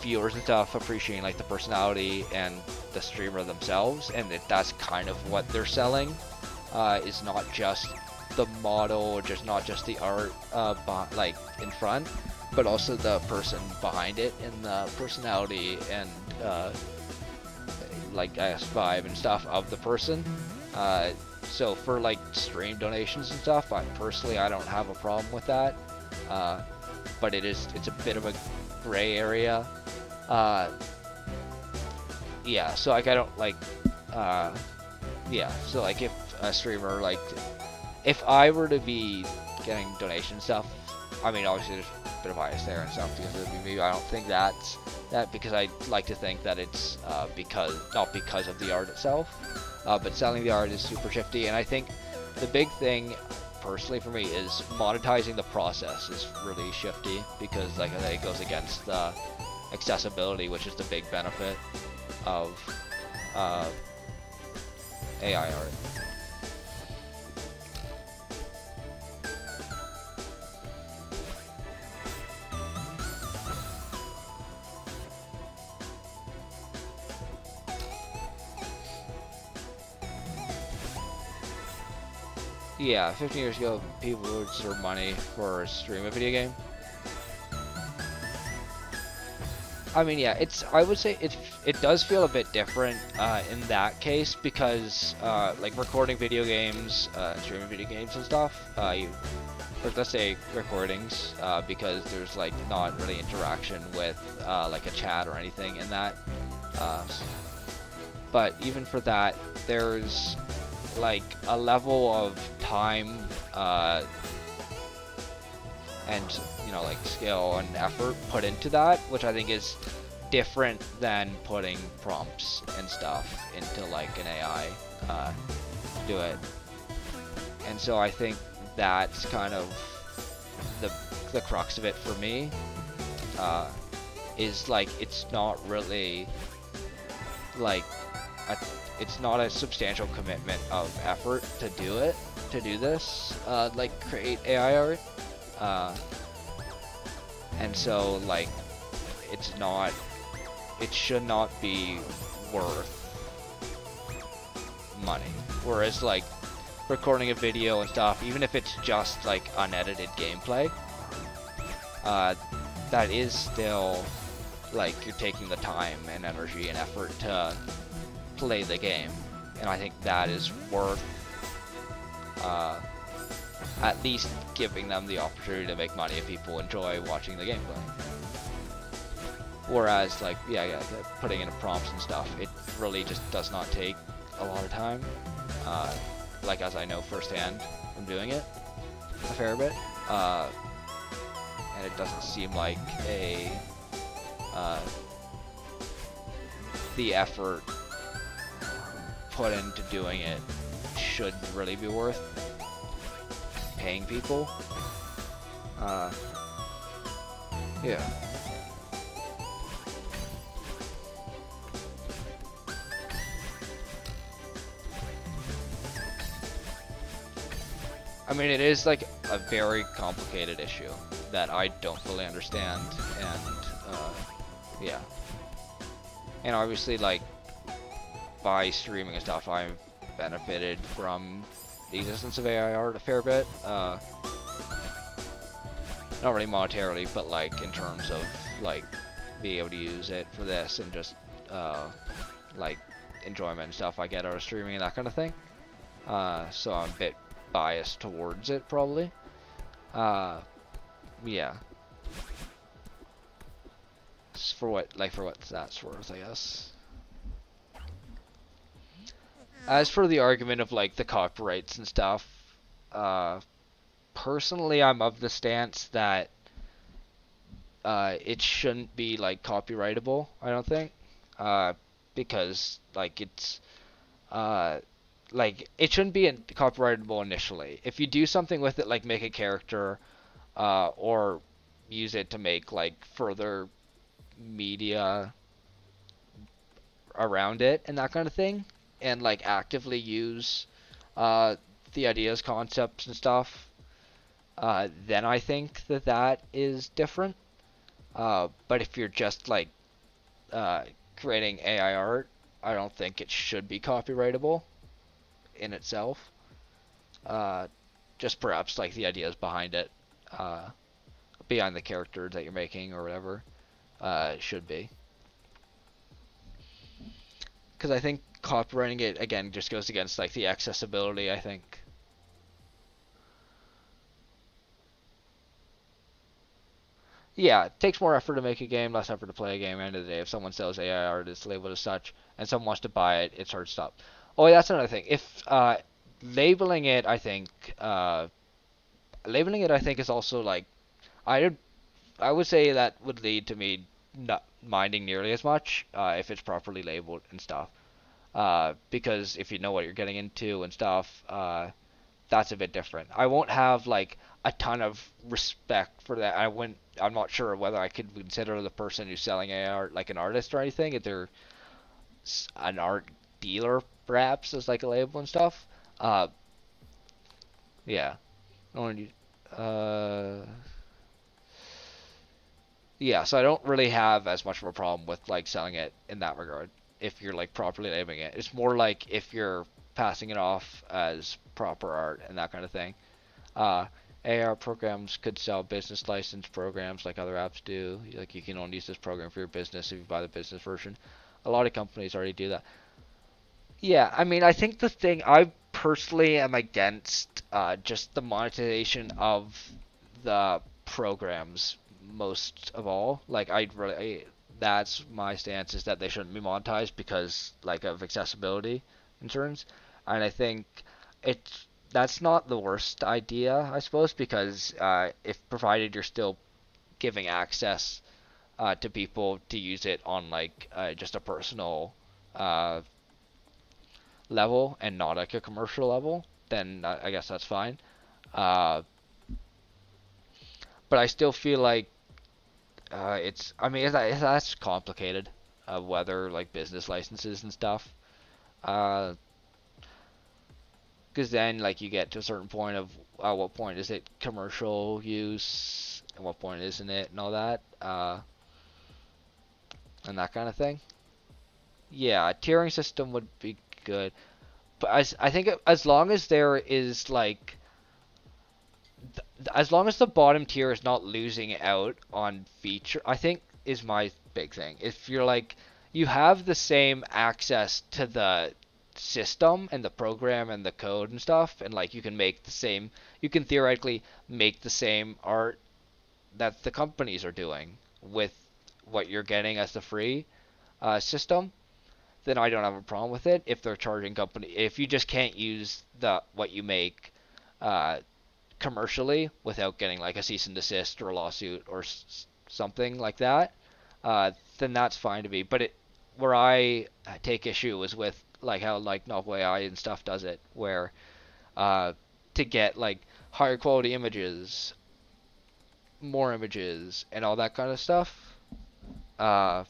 viewers and stuff appreciating like the personality and the streamer themselves, and it, that's kind of what they're selling uh, is not just the model or just not just the art uh, like in front, but also the person behind it and the personality and uh, like I vibe and stuff of the person. Uh, so for like stream donations and stuff, I personally I don't have a problem with that. Uh, but it is it's a bit of a gray area. Uh, yeah, so like I don't like uh, yeah, so like if a streamer like if I were to be getting donation stuff, I mean obviously there's bit of bias there and stuff because of me. I don't think that's that because I like to think that it's uh, because not because of the art itself, uh, but selling the art is super shifty, and I think the big thing personally for me is monetizing the process is really shifty because like I say it goes against the accessibility, which is the big benefit of uh, AI art. Yeah, 15 years ago, people would serve money for stream a video game. I mean, yeah, it's. I would say it. It does feel a bit different uh, in that case because, uh, like, recording video games, uh, streaming video games and stuff. Uh, you, or let's say recordings, uh, because there's like not really interaction with uh, like a chat or anything in that. but even for that, there's like a level of time uh, and you know like skill and effort put into that which I think is different than putting prompts and stuff into like an AI uh, to do it. And so I think that's kind of the the crux of it for me uh, is like it's not really like a it's not a substantial commitment of effort to do it, to do this, uh, like create AI art. Uh, and so like, it's not, it should not be worth money. Whereas like, recording a video and stuff, even if it's just like unedited gameplay, uh, that is still like you're taking the time and energy and effort to play the game. And I think that is worth uh, at least giving them the opportunity to make money if people enjoy watching the gameplay. Whereas, like, yeah, yeah, putting in prompts and stuff, it really just does not take a lot of time. Uh, like as I know firsthand from doing it a fair bit. Uh, and it doesn't seem like a uh, the effort put into doing it should really be worth paying people. Uh, yeah. I mean, it is like a very complicated issue that I don't fully understand, and uh, yeah. And obviously, like by streaming and stuff, I've benefited from the existence of AI art a fair bit. Uh, not really monetarily, but like in terms of like being able to use it for this and just uh, like enjoyment and stuff I get out of streaming and that kind of thing. Uh, so I'm a bit biased towards it probably. Uh, yeah. For what, like for what that's worth, I guess. As for the argument of like the copyrights and stuff, uh, personally, I'm of the stance that uh, it shouldn't be like copyrightable. I don't think, uh, because like it's uh, like it shouldn't be copyrightable initially. If you do something with it, like make a character, uh, or use it to make like further media around it and that kind of thing, and like actively use uh, the ideas, concepts, and stuff, uh, then I think that that is different. Uh, but if you're just like uh, creating AI art, I don't think it should be copyrightable in itself. Uh, just perhaps like the ideas behind it, uh, behind the character that you're making or whatever, should be. Because I think copywriting it again just goes against like the accessibility. I think. Yeah, it takes more effort to make a game, less effort to play a game. At the end of the day, if someone sells AI art, it's labeled as such, and someone wants to buy it, it's hard to stop. Oh, that's another thing. If uh, labeling it, I think uh, labeling it, I think is also like I I would say that would lead to me not minding nearly as much uh, if it's properly labeled and stuff. Uh, because if you know what you're getting into and stuff, uh, that's a bit different. I won't have like a ton of respect for that. I wouldn't. I'm not sure whether I could consider the person who's selling art like an artist or anything. If they're an art dealer, perhaps, as like a label and stuff. Uh, yeah. Uh, yeah, so I don't really have as much of a problem with like selling it in that regard if you're like properly labeling it. It's more like if you're passing it off as proper art and that kind of thing. Uh, AR programs could sell business license programs like other apps do. Like you can only use this program for your business if you buy the business version. A lot of companies already do that. Yeah, I mean, I think the thing I personally am against uh, just the monetization of the programs most of all. Like I really, that's my stance is that they shouldn't be monetized because like of accessibility concerns, and I think it's that's not the worst idea, I suppose, because uh, if provided you're still giving access uh, to people to use it on like uh, just a personal uh, level and not like a commercial level, then I guess that's fine. Uh, but I still feel like uh, it's I mean that, that's complicated uh, whether like business licenses and stuff. Because uh, then like you get to a certain point of at what point is it commercial use and what point isn't it and all that uh, and that kind of thing. Yeah a tiering system would be good. But I, I think as long as there is like as long as the bottom tier is not losing out on feature, I think is my big thing. If you're like you have the same access to the system and the program and the code and stuff and like you can make the same you can theoretically make the same art that the companies are doing with what you're getting as the free uh, system then I don't have a problem with it. If they're charging company, if you just can't use the what you make uh, commercially without getting like a cease and desist or a lawsuit or s- something like that, uh, then that's fine to me. But it, where I take issue is with like how like NovelAI and stuff does it, where uh, to get like higher quality images, more images, and all that kind of stuff. Uh,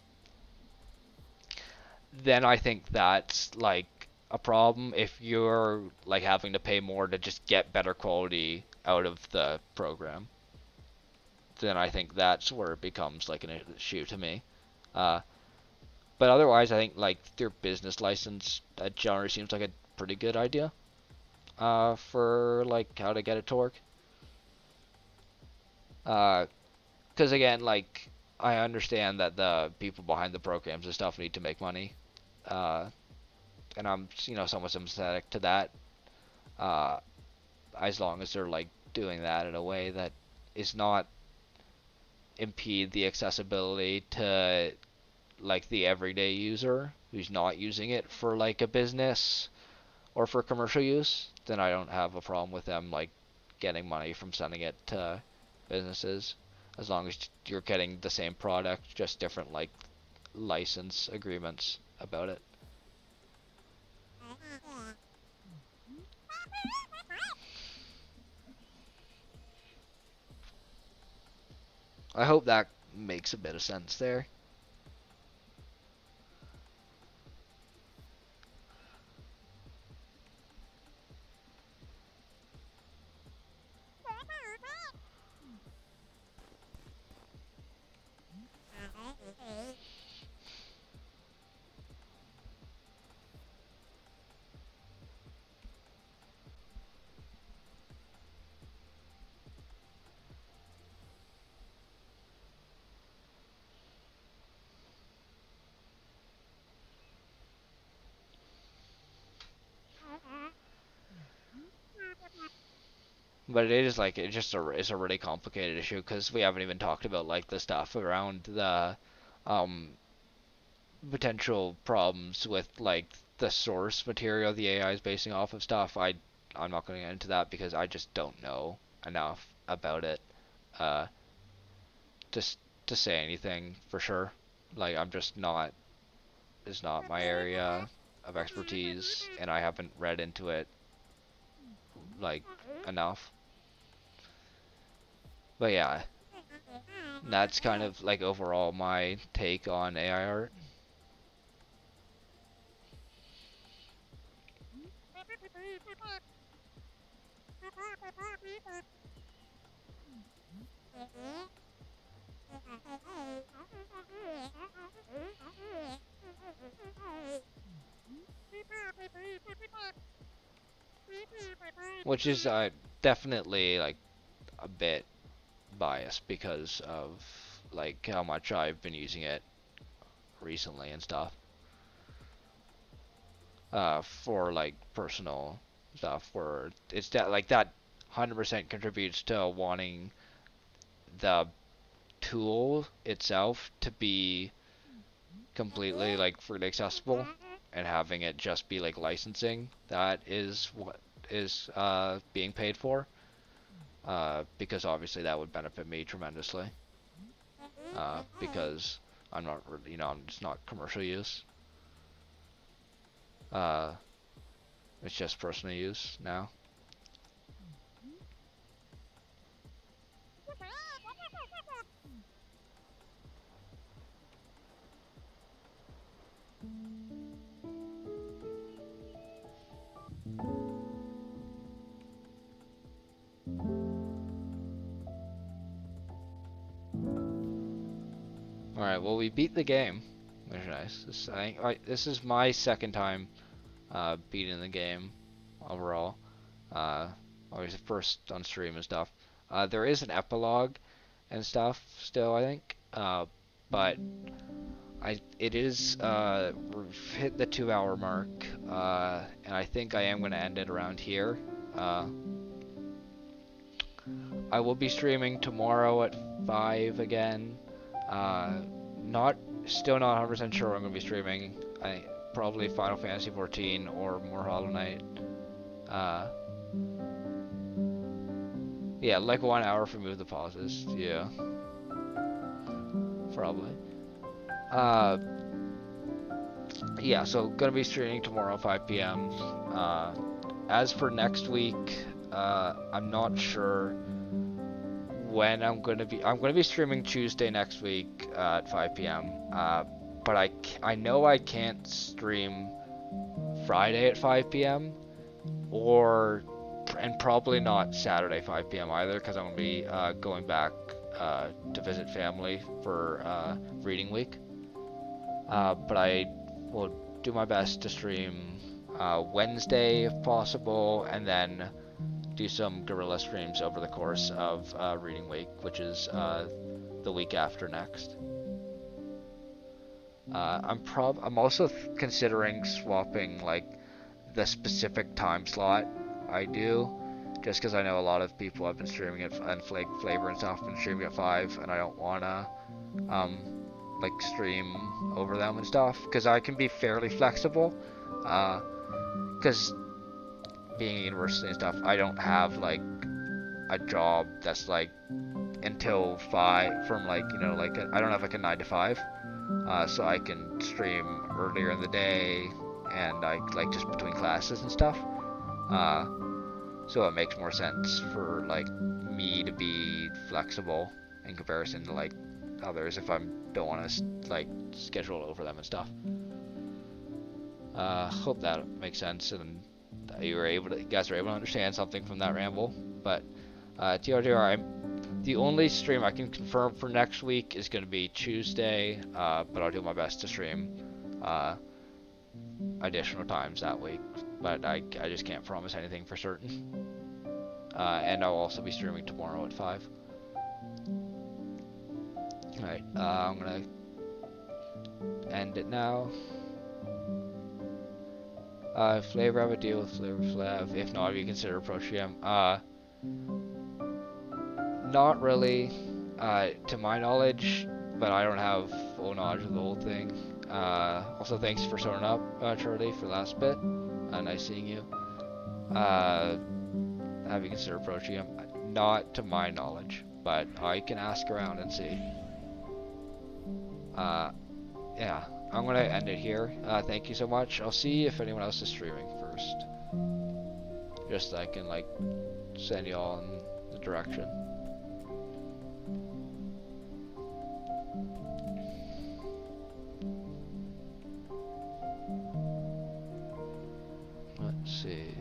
then I think that's like a problem if you're like having to pay more to just get better quality out of the program. Then I think that's where it becomes like an issue to me. Uh, but otherwise, I think like their business license that generally seems like a pretty good idea. Uh, for like how to get a torque. work. Uh, because again, like I understand that the people behind the programs and stuff need to make money, uh, and I'm you know somewhat sympathetic to that. As long as they're like doing that in a way that is not impede the accessibility to like the everyday user who's not using it for like a business or for commercial use, then I don't have a problem with them like getting money from sending it to businesses as long as you're getting the same product, just different like license agreements about it. I hope that makes a bit of sense there. But it is like it's just a it's a really complicated issue because we haven't even talked about like the stuff around the um potential problems with like the source material the AI is basing off of stuff. I I'm not going to get into that because I just don't know enough about it uh just to say anything for sure. Like I'm just not is not my area of expertise and I haven't read into it like enough. But yeah, that's kind of like overall my take on AI art. Which is uh, definitely like a bit biased because of like how much I've been using it recently and stuff. Uh, for like personal stuff where it's that like that 100% contributes to wanting the tool itself to be completely like freely accessible and having it just be like licensing that is what is uh, being paid for uh, because obviously that would benefit me tremendously. Uh, because I'm not you know it's not commercial use. Uh, it's just personal use now Alright, well we beat the game. Which is nice. This, I think, I, this is my second time uh, beating the game overall. Uh, always first on stream and stuff. Uh, there is an epilogue and stuff still, I think. Uh, but I it is uh, hit the two hour mark, uh, and I think I am going to end it around here. Uh, I will be streaming tomorrow at 5 again. Uh, not still not 100% sure I'm going to be streaming. I probably Final Fantasy 14 or more Hollow Knight. Uh, yeah, like one hour for Move the Pauses. Yeah. Probably. Uh, yeah, so gonna be streaming tomorrow 5 p.m. Uh, as for next week, uh, I'm not sure when I'm gonna be. I'm gonna be streaming Tuesday next week uh, at 5 p.m. Uh, but I I know I can't stream Friday at 5 p.m. or and probably not Saturday 5 p.m. either because I'm gonna be uh, going back uh, to visit family for uh, reading week. Uh, but I will do my best to stream Wednesday if possible, and then do some guerrilla streams over the course of uh, reading week, which is uh, the week after next. Uh, I'm prob I'm also considering swapping like the specific time slot I do, just because I know a lot of people have been streaming it and FlaVR and stuff have been streaming at five, and I don't wanna um like stream over them and stuff, because I can be fairly flexible, because being university and stuff, I don't have like a job that's like until five from like you know like I don't have like a nine to five, uh, so I can stream earlier in the day and I like just between classes and stuff. Uh, so it makes more sense for like me to be flexible in comparison to like others if I don't want to like schedule over them and stuff. Uh, hope that makes sense and you were able to, you guys were able to understand something from that ramble. But uh, I'm, the only stream I can confirm for next week is going to be Tuesday, uh, but I'll do my best to stream uh, additional times that week. But I, I just can't promise anything for certain. Uh, and I'll also be streaming tomorrow at 5. Alright, uh, I'm going to end it now. Uh, FlaVR have a deal with Flavor Flav. If not, you consider approaching him. Uh, not really, uh, to my knowledge, but I don't have full knowledge of the whole thing. Uh, also, thanks for showing up, uh, Charlie, for the last bit. Uh, nice seeing you. Uh, have you considered approaching him? Not to my knowledge, but I can ask around and see. Uh, yeah. I'm gonna end it here. Uh, thank you so much. I'll see if anyone else is streaming first. Just so I can like send y'all in the direction. Let's see.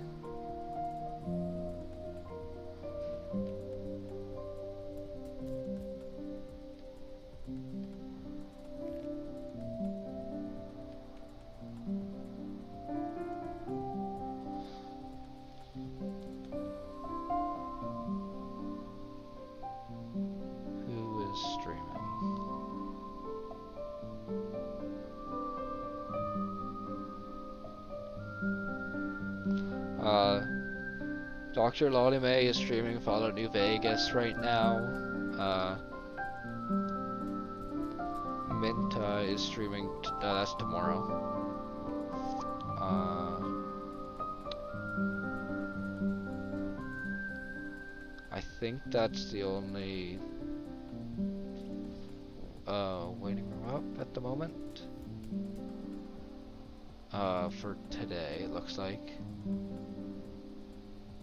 Dr. Lolime is streaming Fallout New Vegas right now. Uh, Minta is streaming. Uh, that's tomorrow. Uh, I think that's the only uh, waiting room up at the moment. Uh, for today, it looks like.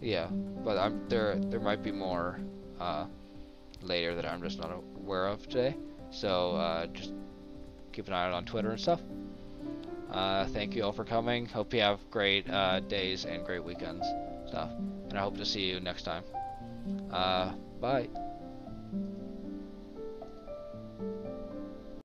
Yeah, but I'm there. There might be more uh, later that I'm just not aware of today. So uh, just keep an eye out on Twitter and stuff. Uh, thank you all for coming. Hope you have great uh, days and great weekends stuff. And I hope to see you next time. Uh, bye.